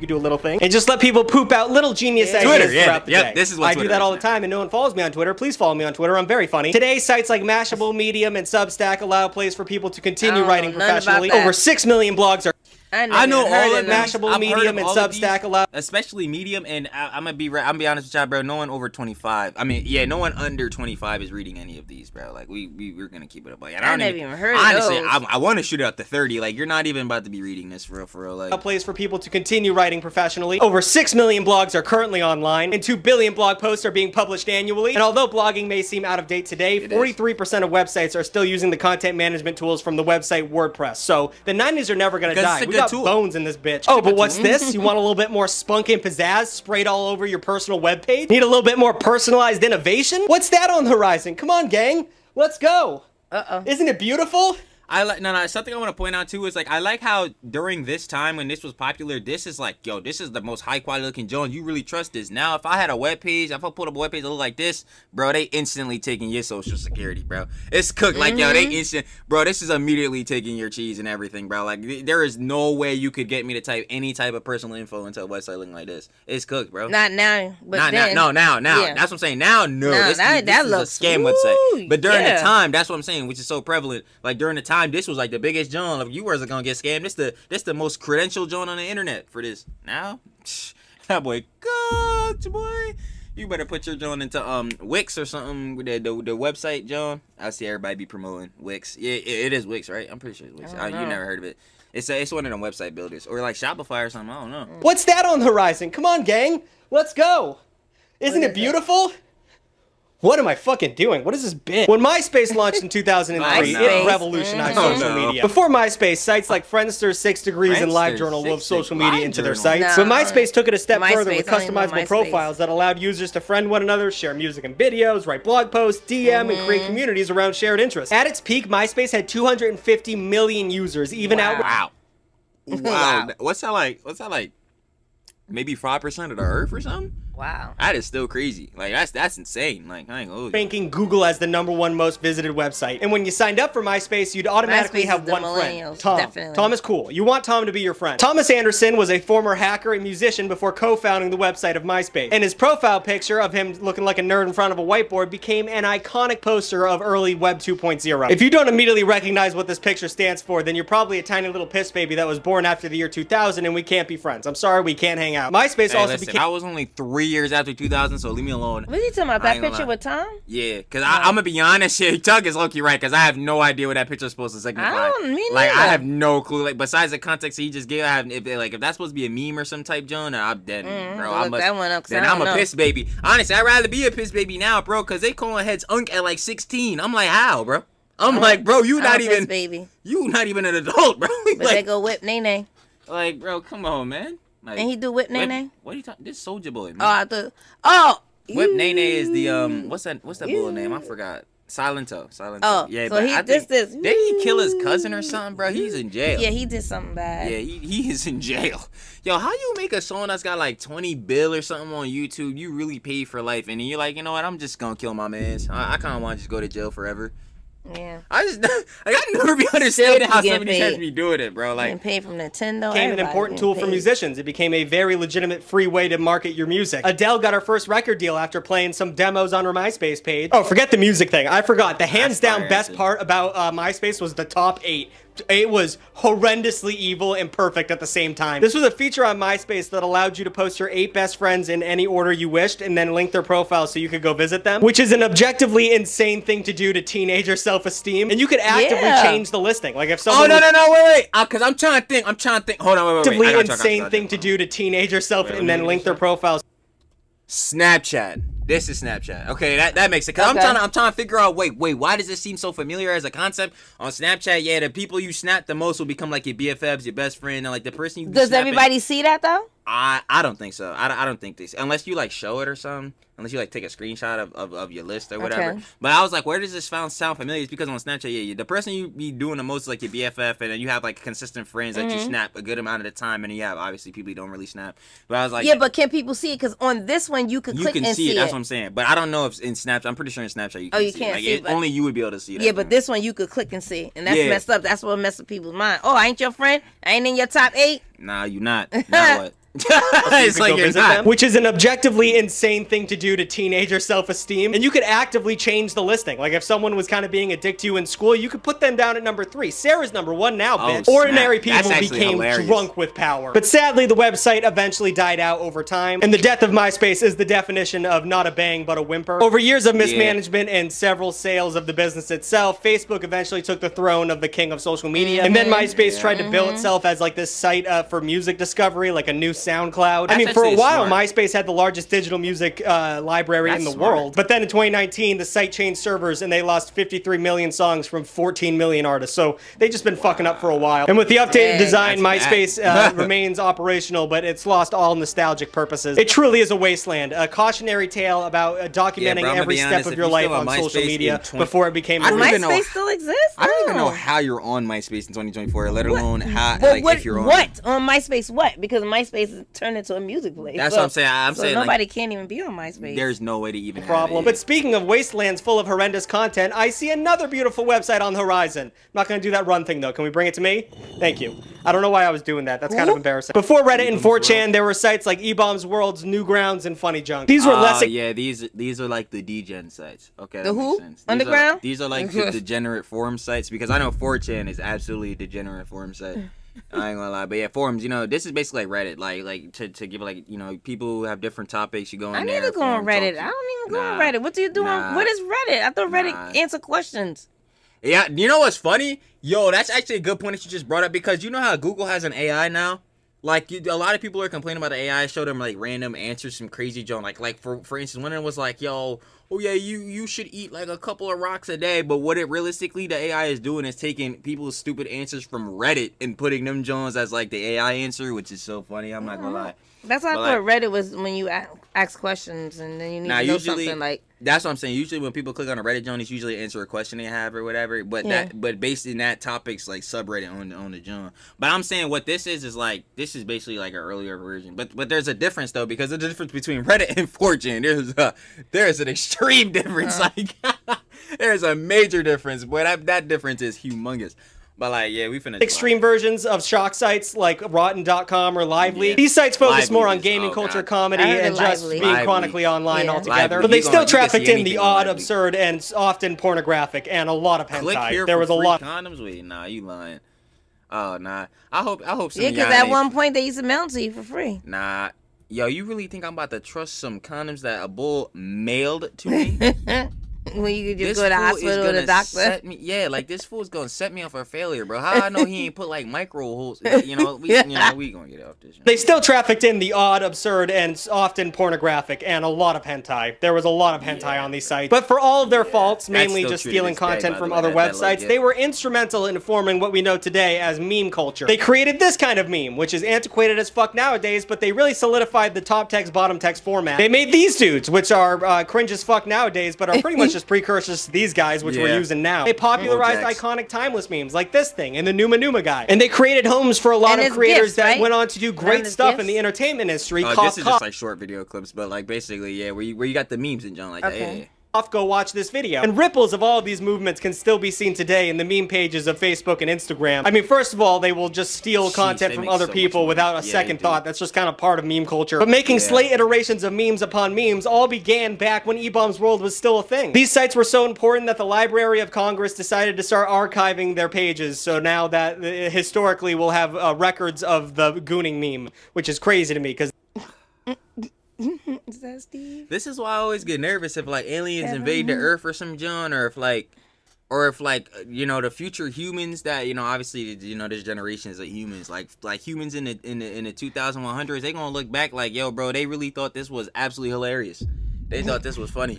Speaker 3: You could do a little thing and just let people poop out little genius
Speaker 2: Yeah.
Speaker 3: ideas
Speaker 1: Twitter, yeah,
Speaker 3: throughout the
Speaker 1: yep,
Speaker 3: day.
Speaker 1: this is what
Speaker 3: I
Speaker 1: Twitter
Speaker 3: do that all the time, and no one follows me on Twitter. Please follow me on Twitter. I'm very funny. Today, sites like Mashable, Medium, and Substack allow a place for people to continue
Speaker 2: I don't
Speaker 3: writing
Speaker 2: know nothing about
Speaker 3: professionally. Over six million blogs are
Speaker 2: I,
Speaker 1: I know all
Speaker 2: of
Speaker 1: of
Speaker 3: Mashable,
Speaker 1: I've
Speaker 3: Medium, and
Speaker 1: all of these.
Speaker 3: Substack allow.
Speaker 1: especially medium and I, I'm gonna be right. I'm gonna be honest with y'all, bro. No one over 25. I mean, yeah, no one under 25 is reading any of these, bro. Like we we we're gonna keep it up. Like, and
Speaker 2: I
Speaker 1: don't
Speaker 2: never even heard of
Speaker 1: Honestly,
Speaker 2: those.
Speaker 1: I, I want to shoot it up to 30. Like you're not even about to be reading this for real, for real. Like a
Speaker 3: place for people to continue writing professionally. Over 6 million blogs are currently online, and 2 billion blog posts are being published annually. And although blogging may seem out of date today, 43% of websites are still using the content management tools from the website WordPress. So the 90s are never going to
Speaker 1: 'Cause
Speaker 3: die.
Speaker 1: It's a
Speaker 3: We
Speaker 1: good
Speaker 3: got
Speaker 1: tool.
Speaker 3: bones in this bitch. Oh, but what's this? You want a little bit more spunk and pizzazz sprayed all over your personal webpage? Need a little bit more personalized innovation? What's that on the horizon? Come on, gang. Let's go.
Speaker 2: Uh-oh.
Speaker 3: Isn't it beautiful?
Speaker 1: I like no no something I want to point out too is like I like how during this time when this was popular, this is like yo, this is the most high quality looking Jones. You really trust this. Now if I had a web page, if I put up a web page that look like this, bro, they instantly taking your social security, bro. It's cooked like yo, they mm-hmm. instant, bro. This is immediately taking your cheese and everything, bro. Like th- there is no way you could get me to type any type of personal info into a website looking like this. It's cooked, bro.
Speaker 2: Not now, but
Speaker 1: Not
Speaker 2: then.
Speaker 1: now, no, now, now.
Speaker 2: yeah.
Speaker 1: That's what I'm saying. Now, no.
Speaker 2: Now,
Speaker 1: this,
Speaker 2: that-
Speaker 1: this
Speaker 2: that
Speaker 1: is
Speaker 2: looks-
Speaker 1: a scam
Speaker 2: Woo,
Speaker 1: website. But during
Speaker 2: yeah.
Speaker 1: the time, that's what I'm saying, which is so prevalent. Like during the time, this was like the biggest joint. Like you wasn't gonna get scammed. This the this the most credential joint on the internet for this. Now, that boy, God, boy. You better put your joint into um Wix or something with the, the the website, John. I see everybody be promoting Wix. Yeah, it, it is Wix, right? I'm pretty sure it's Wix.
Speaker 2: I
Speaker 1: you never heard of it. It's a, it's one of them website builders or like Shopify or something. I don't know.
Speaker 3: What's that on the horizon? Come on, gang. Let's go. Isn't it
Speaker 2: beautiful? it?
Speaker 3: Beautiful? What am I fucking doing? What is this bit? When MySpace launched in 2003, it revolutionized
Speaker 1: Mhm.
Speaker 3: social
Speaker 1: Oh, no.
Speaker 3: media. Before MySpace, sites like Friendster, Six Degrees, and LiveJournal
Speaker 1: Six
Speaker 3: wove social
Speaker 1: Degrees,
Speaker 3: media into their sites.
Speaker 2: No.
Speaker 3: But MySpace took it a step
Speaker 2: MySpace,
Speaker 3: further with
Speaker 2: I don't even know
Speaker 3: customizable profiles that allowed users to friend one another, share music and videos, write blog posts, DM, and
Speaker 2: Mm-hmm.
Speaker 3: create communities around shared interests. At its peak, MySpace had 250 million users, even
Speaker 2: Wow.
Speaker 3: out.
Speaker 1: Wow. Wow.
Speaker 2: Wow.
Speaker 1: What's that like? What's that like? Maybe five percent of the earth or something?
Speaker 2: Wow.
Speaker 1: That is still crazy. Like that's that's insane. Like I ain't gonna
Speaker 3: ranking Google as the number one most visited website. And when you signed up for MySpace, you'd automatically
Speaker 2: MySpace
Speaker 3: have one friend.
Speaker 2: millennials,
Speaker 3: Tom.
Speaker 2: definitely.
Speaker 3: Tom is cool. You want Tom to be your friend. Thomas Anderson was a former hacker and musician before co-founding the website of MySpace. And his profile picture of him looking like a nerd in front of a whiteboard became an iconic poster of early Web 2.0. If you don't immediately recognize what this picture stands for, then you're probably a tiny little piss baby that was born after the year 2000 and we can't be friends. I'm sorry, we can't hang out. MySpace
Speaker 1: Hey,
Speaker 3: also
Speaker 1: listen,
Speaker 3: became
Speaker 1: I was only three years after 2000, so leave me alone.
Speaker 2: What are you talking about? That picture with Tom?
Speaker 1: Yeah, cause I, I'm gonna be honest here. Tugg is low-key right, cause I have no idea what that picture is supposed to signify.
Speaker 2: I don't- me
Speaker 1: like I have no clue. Like besides the context he just gave, I have if like if that's supposed to be a meme or some type, John, I'm dead,
Speaker 2: Mm,
Speaker 1: bro. I must,
Speaker 2: that one up,
Speaker 1: then I'm a
Speaker 2: know.
Speaker 1: piss baby. Honestly, I'd rather be a piss baby now, bro, cause they calling heads unk at like 16. I'm like, how, bro? I'm like, bro, you not even
Speaker 2: baby.
Speaker 1: you not even an adult, bro.
Speaker 2: But they go whip Nae Nae.
Speaker 1: like, bro, come on, man. Like,
Speaker 2: And he do whip
Speaker 1: what,
Speaker 2: Nae Nae?
Speaker 1: what are you talking? This Soldier Boy, man.
Speaker 2: Oh, I thought. Oh!
Speaker 1: Whip
Speaker 2: Nae
Speaker 1: Nae is the um what's that what's that bullet name? I forgot. Silento. Silento.
Speaker 2: Oh,
Speaker 1: yeah,
Speaker 2: so
Speaker 1: but
Speaker 2: he
Speaker 1: I
Speaker 2: this
Speaker 1: think,
Speaker 2: this.
Speaker 1: Did he kill his cousin or something, bro? He's in jail.
Speaker 2: Yeah, he did something bad.
Speaker 1: Yeah, he, he is in jail. Yo, how you make a song that's got like 20 bill or something on YouTube? You really pay for life, and then you're like, you know what? I'm just gonna kill my mans. I, I kind of want to just go to jail forever.
Speaker 2: Yeah.
Speaker 1: I just, like, I never be understanding how
Speaker 2: getting
Speaker 1: some of these cats
Speaker 2: paid.
Speaker 1: be doing it, bro.
Speaker 2: Getting
Speaker 1: Like,
Speaker 2: paid from Nintendo.
Speaker 3: became an important
Speaker 2: getting
Speaker 3: tool for musicians. It became a very legitimate free way to market your music. Adele got her first record deal after playing some demos on her MySpace page. Oh, forget the music thing. I forgot. The hands down best part about uh, MySpace was the top eight. It was horrendously evil and perfect at the same time. This was a feature on MySpace that allowed you to post your eight best friends in any order you wished and then link their profiles so you could go visit them, which is an objectively insane thing to do to teenager self-esteem. And you could actively
Speaker 2: Yeah.
Speaker 3: change the listing. Like if someone
Speaker 1: oh no no no wait wait, uh, cause I'm trying to think. I'm trying to think. Hold on wait wait wait.
Speaker 3: actively
Speaker 1: I got you, I got you, I
Speaker 3: insane thing to do to teenager self
Speaker 1: Wait,
Speaker 3: and then link their profiles.
Speaker 1: Snapchat. This is Snapchat. Okay, that, that makes it. Cause I'm trying to I'm trying to figure out. Wait, wait. Why does this seem so familiar as a concept on Snapchat? Yeah, the people you snap the most will become like your BFFs, your best friend, and like the person you.
Speaker 2: Does
Speaker 1: snapping-
Speaker 2: everybody see that though?
Speaker 1: I I don't think so. I, don't- I don't think this unless you like show it or something. Unless you like take a screenshot of, of, of your list or whatever.
Speaker 2: Okay.
Speaker 1: But I was like, where does this sound sound familiar? It's because on Snapchat, yeah, you- the person you be doing the most is like your BFF, and then you have like consistent friends that you
Speaker 2: Mm-hmm.
Speaker 1: snap a good amount of the time, and you have obviously people you don't really snap. But I was like,
Speaker 2: yeah, but can people see it? Because on this one you could
Speaker 1: you
Speaker 2: click
Speaker 1: can
Speaker 2: and
Speaker 1: see it. That's what I'm saying. But I don't know if in Snapchat. I'm pretty sure in Snapchat you
Speaker 2: Oh, you
Speaker 1: see
Speaker 2: can't
Speaker 1: it. Like,
Speaker 2: see it, but-
Speaker 1: only you would be able to see that.
Speaker 2: Yeah, but this one you could click and see, and that's
Speaker 1: Yeah.
Speaker 2: messed up. That's what messed with people's mind. Oh, I ain't your friend. I ain't in your top eight.
Speaker 1: Nah, you not. Now what? it's like you're not.
Speaker 3: them, which is an objectively insane thing to do to teenager self-esteem. And you could actively change the listing. Like if someone was kind of being a dick to you in school, you could put them down at number three. Sarah's number one now,
Speaker 1: Oh,
Speaker 3: bitch.
Speaker 1: snap.
Speaker 3: Ordinary people became
Speaker 1: hilarious.
Speaker 3: drunk with power. But sadly, the website eventually died out over time. And the death of MySpace is the definition of not a bang but a whimper. Over years of mismanagement and several sales of the business itself, Facebook eventually took the throne of the king of social media. And then MySpace tried to bill itself as like this site uh, for music discovery, like a new SoundCloud. I mean, for a while,
Speaker 1: smart.
Speaker 3: MySpace had the largest digital music uh, library in the
Speaker 1: smart.
Speaker 3: world. But then in 2019, the site changed servers and they lost 53 million songs from 14 million artists. So they've just been fucking up for a while. And with the updated
Speaker 2: Dang.
Speaker 3: design, MySpace uh, remains operational, but it's lost all nostalgic purposes. It truly is a wasteland. A cautionary tale about uh, documenting
Speaker 1: bro,
Speaker 3: every
Speaker 1: be
Speaker 3: step
Speaker 1: honest,
Speaker 3: of your
Speaker 1: you
Speaker 3: life on
Speaker 1: on
Speaker 3: social media
Speaker 1: 20
Speaker 3: before it became.
Speaker 1: I don't
Speaker 3: the
Speaker 1: even know-
Speaker 2: MySpace still exists.
Speaker 1: I don't even know how you're on MySpace in 2024, let alone how
Speaker 2: But
Speaker 1: like
Speaker 2: what,
Speaker 1: if you're on.
Speaker 2: what on MySpace? What? Because MySpace is turned into a music place.
Speaker 1: That's
Speaker 2: So-
Speaker 1: what I'm saying. I'm
Speaker 2: so
Speaker 1: saying like,
Speaker 2: nobody can't even be on MySpace.
Speaker 1: there's no way to even
Speaker 3: problem.
Speaker 1: Have
Speaker 3: But speaking of wastelands full of horrendous content, I see another beautiful website on the horizon. I'm not going to do that run thing though. Can we bring it to me? Thank you. I don't know why I was doing that. That's kind of embarrassing. Before Reddit and
Speaker 1: eBaum's
Speaker 3: 4chan, there were sites like eBaum's Worlds, Newgrounds, and Funny Junk. These were
Speaker 1: Uh,
Speaker 3: less.
Speaker 1: yeah, these these are like the degen sites. Okay,
Speaker 2: The who?
Speaker 1: These
Speaker 2: Underground?
Speaker 1: Are, these are like the degenerate forum sites because I know 4chan is absolutely a degenerate forum site. I ain't gonna lie, but yeah, forums. You know, this is basically like Reddit. Like, like to, to give like you know people who have different topics. You go in
Speaker 2: I
Speaker 1: there.
Speaker 2: need to go on Reddit. I don't even go on Reddit. What do you do
Speaker 1: Nah.
Speaker 2: on? What is Reddit? I thought Reddit
Speaker 1: Nah.
Speaker 2: answer questions.
Speaker 1: Yeah, you know what's funny? Yo, that's actually a good point that you just brought up because you know how Google has an AI now. Like you, a lot of people are complaining about the AI. Show them like random answers, some crazy joke. Like, like for for instance, one of them was like, "Yo, oh yeah, you you should eat like a couple of rocks a day." But what it realistically the AI is doing is taking people's stupid answers from Reddit and putting them Jones as like the AI answer, which is so funny. I'm not gonna mm-hmm. lie.
Speaker 2: That's why I thought Reddit was when you ask questions and then you need
Speaker 1: Nah,
Speaker 2: to know
Speaker 1: usually-
Speaker 2: something like.
Speaker 1: That's what I'm saying. Usually when people click on a Reddit John, it's usually answer a question they have or whatever. But
Speaker 2: Yeah.
Speaker 1: that but based in that topic's like subreddit on the on the John. But I'm saying what this is is like this is basically like an earlier version. But but there's a difference though because there's a difference between Reddit and 4chan. There's a there's an extreme difference. Uh-huh. Like there's a major difference. But that that difference is humongous. But like yeah, we finna
Speaker 3: Extreme versions of shock sites like Rotten.com or LiveLeak.
Speaker 1: Yeah.
Speaker 3: These sites focus
Speaker 1: Lively
Speaker 3: more on
Speaker 1: is-
Speaker 3: gaming
Speaker 1: oh,
Speaker 3: culture,
Speaker 1: God.
Speaker 3: comedy, and just
Speaker 2: Lively.
Speaker 3: being
Speaker 1: Lively.
Speaker 3: chronically online
Speaker 2: Yeah.
Speaker 3: altogether.
Speaker 1: Lively,
Speaker 3: But they
Speaker 1: you
Speaker 3: still
Speaker 1: gonna- you can
Speaker 3: trafficked in the odd,
Speaker 1: Lively.
Speaker 3: absurd, and often pornographic, and a lot of
Speaker 1: Click
Speaker 3: hentai.
Speaker 1: here
Speaker 3: There
Speaker 1: for
Speaker 3: was a
Speaker 1: free
Speaker 3: lot.
Speaker 1: condoms. Wait, nah, you lying. Oh nah. I hope I hope some
Speaker 2: Yeah, because at one point they used to mail to you for free.
Speaker 1: Nah. Yo, you really think I'm about to trust some condoms that a bull mailed to me?
Speaker 2: when you could just
Speaker 1: this
Speaker 2: go to the
Speaker 1: fool is
Speaker 2: hospital or
Speaker 1: gonna
Speaker 2: the doctor.
Speaker 1: set me. Yeah, like this fool's gonna set me up for failure, bro. How I know he ain't put like micro holes? You know, we you know we gonna get off this.
Speaker 3: They still trafficked in the odd, absurd, and often pornographic, and a lot of hentai. There was a lot of hentai
Speaker 1: Yeah.
Speaker 3: on these sites. But for all of their faults, mainly just stealing
Speaker 1: this day,
Speaker 3: content from
Speaker 1: way,
Speaker 3: other
Speaker 1: that- that
Speaker 3: websites,
Speaker 1: legit.
Speaker 3: they were instrumental in forming what we know today as meme culture. They created this kind of meme, which is antiquated as fuck nowadays, but they really solidified the top text, bottom text format. They made these dudes, which are uh, cringe as fuck nowadays, but are pretty much just precursors to these guys, which we're using now. They popularized
Speaker 1: Mojax.
Speaker 3: iconic timeless memes like this thing and the Numa Numa guy. And they created homes for a lot
Speaker 2: And
Speaker 3: of creators
Speaker 2: gifts,
Speaker 3: that
Speaker 2: right?
Speaker 3: went on to do great
Speaker 2: his
Speaker 3: stuff in the entertainment industry.
Speaker 1: Uh,
Speaker 3: cough,
Speaker 1: this is
Speaker 3: cough,
Speaker 1: just like short video clips, but like basically, yeah, where you, where you got the memes and John like that. Yeah, yeah.
Speaker 3: Cough, go watch this video. And ripples of all of these movements can still be seen today in the meme pages of Facebook and Instagram. I mean, first of all, they will just steal
Speaker 1: Sheesh,
Speaker 3: content from other
Speaker 1: so
Speaker 3: people without a
Speaker 1: Yeah,
Speaker 3: second thought. That's just kind of part of meme culture. But making
Speaker 1: Yeah.
Speaker 3: slate iterations of memes upon memes all began back when eBaum's World was still a thing. These sites were so important that the Library of Congress decided to start archiving their pages. So now that uh, historically we'll have uh, records of the gooning meme, which is crazy to me because
Speaker 2: Is that Steve?
Speaker 1: This is why I always get nervous if like aliens invade the Earth or some John, or if like, or if like you know the future humans that you know obviously you know there's generations of humans like like humans in the in the in the 2100s they gonna look back like yo bro they really thought this was absolutely hilarious. They thought this was funny.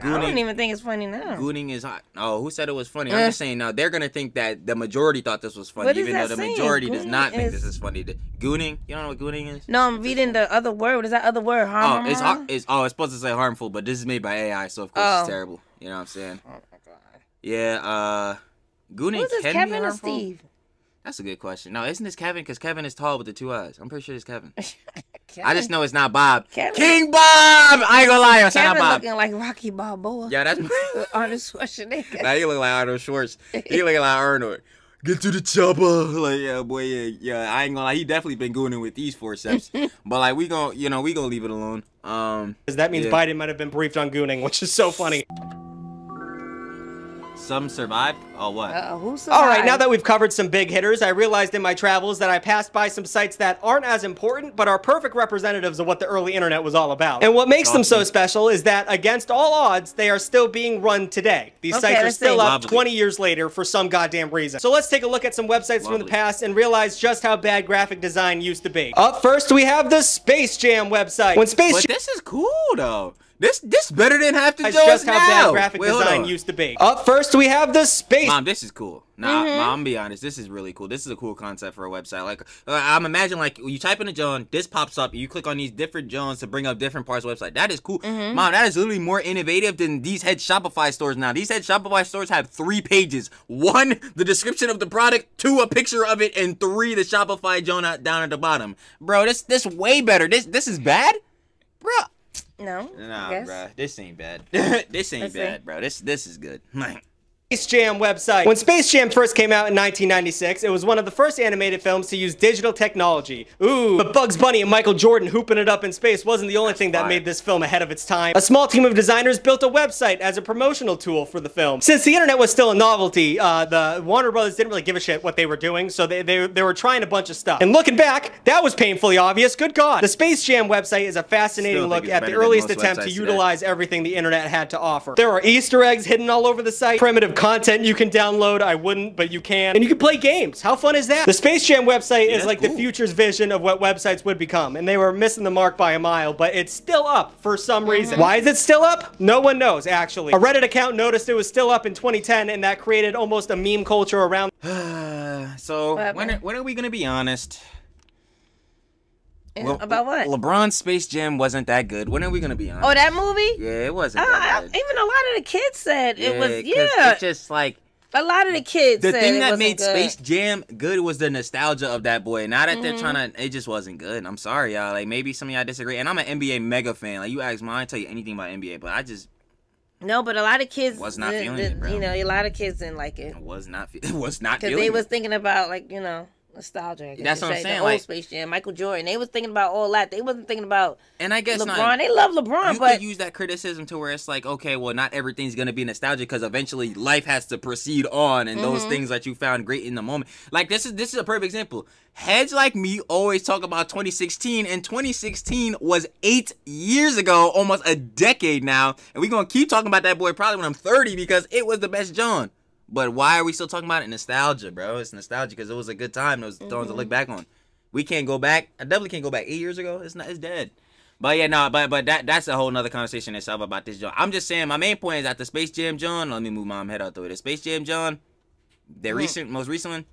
Speaker 2: I don't even think it's funny now.
Speaker 1: gooning is hot. Oh, who said it was funny? I'm
Speaker 2: Eh.
Speaker 1: just saying now they're gonna think that the majority thought this was funny, even though the
Speaker 2: saying?
Speaker 1: majority does
Speaker 2: Gooning
Speaker 1: not think this is funny. The- Gooning, you don't know what gooning is?
Speaker 2: No, I'm reading the other word. What is that other word?
Speaker 1: Oh, it's, har- it's oh, it's supposed to say harmful, but this is made by AI, so of course
Speaker 2: Oh.
Speaker 1: it's terrible. You know what I'm saying?
Speaker 2: Oh my god.
Speaker 1: Yeah, uh, Gooning
Speaker 2: Who's this, Kevin or? Steve?
Speaker 1: That's a good question. No, isn't this Kevin? Because Kevin is tall with the two eyes. I'm pretty sure it's Kevin.
Speaker 2: Kevin.
Speaker 1: I just know it's not Bob.
Speaker 2: Kevin.
Speaker 1: King Bob! I ain't gonna lie, yo, shout out
Speaker 2: Kevin
Speaker 1: Bob.
Speaker 2: looking like Rocky Balboa.
Speaker 1: Yeah, that's.
Speaker 2: With Arnold Schwarzenegger.
Speaker 1: now you look like Arnold Schwartz. He look like Arnold. Get to the chopper. Like, yeah, boy, yeah, yeah. I ain't gonna lie. He definitely been gooning with these forceps. but like, we gonna, you know, we gonna leave it alone. Um, because
Speaker 3: that means
Speaker 1: Yeah.
Speaker 3: Biden might have been briefed on gooning, which is so funny.
Speaker 1: Some survived. Oh what?
Speaker 2: Uh, who
Speaker 3: All right, now that we've covered some big hitters, I realized in my travels that I passed by some sites that aren't as important, but are perfect representatives of what the early internet was all about. And what makes them so special is that, against all odds, they are still being run today. These
Speaker 2: Okay,
Speaker 3: sites are still
Speaker 2: see.
Speaker 3: up
Speaker 1: Lovely.
Speaker 3: 20 years later for some goddamn reason. So let's take a look at some websites from the past and realize just how bad graphic design used to be. Up first, we have the Space Jam website. When Space
Speaker 1: But
Speaker 3: Jam
Speaker 1: this is cool though. This this better than half the
Speaker 3: That's
Speaker 1: Jones
Speaker 3: just how bad graphic
Speaker 1: Wait,
Speaker 3: design
Speaker 1: on.
Speaker 3: used to be. Up first, we have the Space
Speaker 1: Mom, this is cool. Nah, mom, I'm be honest. This is really cool. This is a cool concept for a website. Like, uh, I'm imagining like you type in a John, this pops up. You click on these different Jones to bring up different parts of the website. That is cool, mom. That is literally more innovative than these head Shopify stores now. These head Shopify stores have three pages: one, the description of the product; two, a picture of it; and three, the Shopify Joan out- down at the bottom. Bro, this this way better. This this is bad, bro.
Speaker 2: No.
Speaker 1: Nah, bro, this ain't bad. this ain't
Speaker 2: Let's see.
Speaker 1: bad, bro. This this is good.
Speaker 3: Space Jam website. When Space Jam first came out in 1996, it was one of the first animated films to use digital technology. Ooh, but Bugs Bunny and Michael Jordan hooping it up in space wasn't the only thing that made this film ahead of its time. A small team of designers built a website as a promotional tool for the film. Since the internet was still a novelty, uh, the Warner Brothers didn't really give a shit what they were doing, so they, they, they were trying a bunch of stuff. And looking back, that was painfully obvious. Good God. The Space Jam website is a fascinating look at the earliest attempt to
Speaker 1: today.
Speaker 3: utilize everything the internet had to offer. There are Easter eggs hidden all over the site, primitive content you can download. I wouldn't, but you can. And you can play games. How fun is that? The Space Jam website is
Speaker 1: that's
Speaker 3: like the future's vision of what websites would become. And they were missing the mark by a mile, but it's still up for some uh-huh. reason. Why is it still up? No one knows, actually. A Reddit account noticed it was still up in 2010, and that created almost a meme culture around
Speaker 1: so when are, when are we gonna be honest?
Speaker 2: Yeah,
Speaker 1: Le-
Speaker 2: About what?
Speaker 1: LeBron's Space Jam wasn't that good. When are we gonna be honest?
Speaker 2: oh, that movie?
Speaker 1: yeah, it wasn't
Speaker 2: Uh,
Speaker 1: that good.
Speaker 2: even a lot of the kids said it was. Yeah,
Speaker 1: It's just like
Speaker 2: a lot of the kids.
Speaker 1: the thing that made
Speaker 2: good.
Speaker 1: Space Jam good was the nostalgia of that boy. Now that they're
Speaker 2: Mm-hmm.
Speaker 1: trying to, it just wasn't good. I'm sorry, y'all. Like maybe some of y'all disagree, and I'm an NBA mega fan. Like you ask me, I tell you anything about NBA, but I just
Speaker 2: No, but a lot of kids
Speaker 1: Was not feeling
Speaker 2: did-
Speaker 1: it, bro.
Speaker 2: You know, a lot of kids didn't like it
Speaker 1: was not, fe- was not
Speaker 2: because they was thinking about like you know nostalgia.
Speaker 1: That's what I'm saying,
Speaker 2: The
Speaker 1: like-
Speaker 2: old Space Jam, Michael Jordan. They was thinking about all that. They wasn't thinking about
Speaker 1: and I guess
Speaker 2: LeBron.
Speaker 1: not.
Speaker 2: They love LeBron,
Speaker 1: you
Speaker 2: but
Speaker 1: could use that criticism to where it's like, okay, well, not everything's gonna be nostalgic because eventually life has to proceed on, and
Speaker 2: Mm-hmm.
Speaker 1: those things that you found great in the moment, like this is this is a perfect example. Heads like me always talk about 2016, and 2016 was eight years ago, almost a decade now, and we're gonna keep talking about that boy probably when I'm 30 because it was the best John. But why are we still talking about it? Nostalgia, bro. It's nostalgia because it was a good time. Those things to look mm-hmm. back on. We can't go back. I definitely can't go back eight years ago. It's not. It's dead. But yeah, no, but but that that's a whole nother conversation itself about this John. I'm just saying my main point is that the Space Jam John. Let me move my head out the way. The Space Jam John, the mm. recent, most recent one,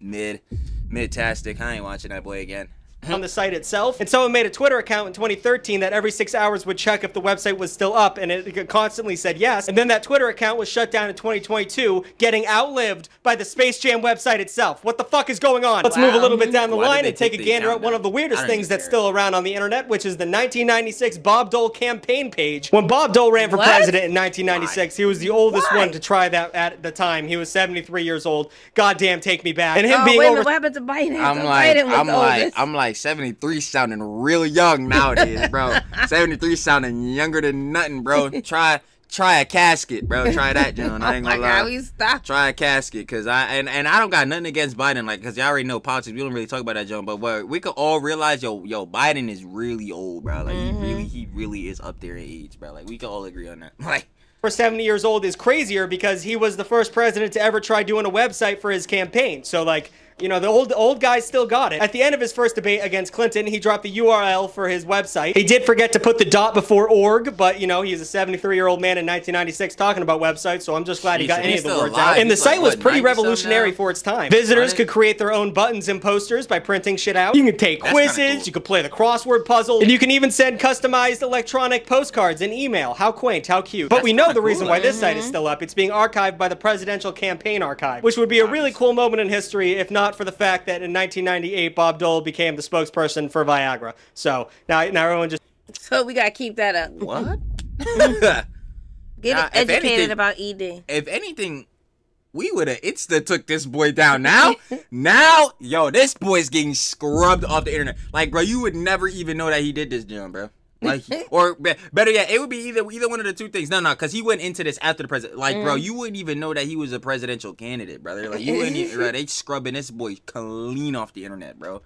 Speaker 1: mid, mid-tastic. I ain't watching that boy again.
Speaker 3: On the site itself. And so someone made a Twitter account in 2013 that every six hours would check if the website was still up, and it constantly said yes. And then that Twitter account was shut down in 2022, getting outlived by the Space Jam website itself. What the fuck is going on? Let's move a little bit down the
Speaker 1: Why
Speaker 3: line and take a gander at one of the weirdest things that's still around on the internet, which is the 1996 Bob Dole campaign page. When Bob Dole ran for
Speaker 2: What?
Speaker 3: president in 1996, he was the oldest
Speaker 2: Why?
Speaker 3: one to try that at the time. He was 73 years old. Goddamn, take me back. And him
Speaker 2: oh,
Speaker 3: being
Speaker 2: wait
Speaker 3: over
Speaker 2: what happened to Biden?
Speaker 1: I'm like,
Speaker 2: Biden was
Speaker 1: I'm
Speaker 2: the
Speaker 1: like,
Speaker 2: oldest.
Speaker 1: I'm like 73 sounding real young nowadays, bro. 73 sounding younger than nothing, bro. Try, try a casket, bro. Try that, John. I
Speaker 2: oh
Speaker 1: ain't
Speaker 2: my
Speaker 1: gonna lie.
Speaker 2: God, we stop.
Speaker 1: try a casket because I and, and I don't got nothing against Biden like because y'all already know politics we don't really talk about that John but what we could all realize yo yo Biden is really old bro like
Speaker 2: Mm-hmm.
Speaker 1: he really he really is up there in age bro like we can all agree on that like
Speaker 3: for 70 years old is crazier because he was the first president to ever try doing a website for his campaign. So like, you know, the old old guy still got it. At the end of his first debate against Clinton, he dropped the URL for his website. He did forget to put the dot before org, but you know, he's a 73-year-old man in 1996 talking about websites, so I'm just glad he got any of the words
Speaker 1: alive.
Speaker 3: out. And the
Speaker 1: He's
Speaker 3: site
Speaker 1: like,
Speaker 3: was
Speaker 1: what,
Speaker 3: pretty revolutionary
Speaker 1: now?
Speaker 3: for its time. Visitors
Speaker 1: Right.
Speaker 3: could create their own buttons and posters by printing shit out. You can take
Speaker 1: That's
Speaker 3: quizzes,
Speaker 1: cool.
Speaker 3: you could play the crossword puzzle, and you can even send customized electronic postcards and email. How quaint, how cute. But
Speaker 1: That's
Speaker 3: we know the
Speaker 1: cool,
Speaker 3: reason why this site is mm-hmm. still up. It's being archived by the Presidential Campaign Archive, which would be a really cool moment in history if not for the fact that in 1998 Bob Dole became the spokesperson for Viagra. So now, now everyone just
Speaker 2: So we gotta keep that up.
Speaker 1: what
Speaker 2: Get
Speaker 1: Nah, if
Speaker 2: educated
Speaker 1: anything-
Speaker 2: about E ED.
Speaker 1: if anything we would have it's insta took this boy down now now yo this boy's getting scrubbed off the internet like bro you would never even know that he did this John bro Like, or be- better yet, it would be either either one of the two things. No, no, because he went into this after the president. Like, bro,
Speaker 2: Mm.
Speaker 1: you wouldn't even know that he was a presidential candidate, brother. Like, you wouldn't. Even, bro, they scrubbing this boy clean off the internet, bro.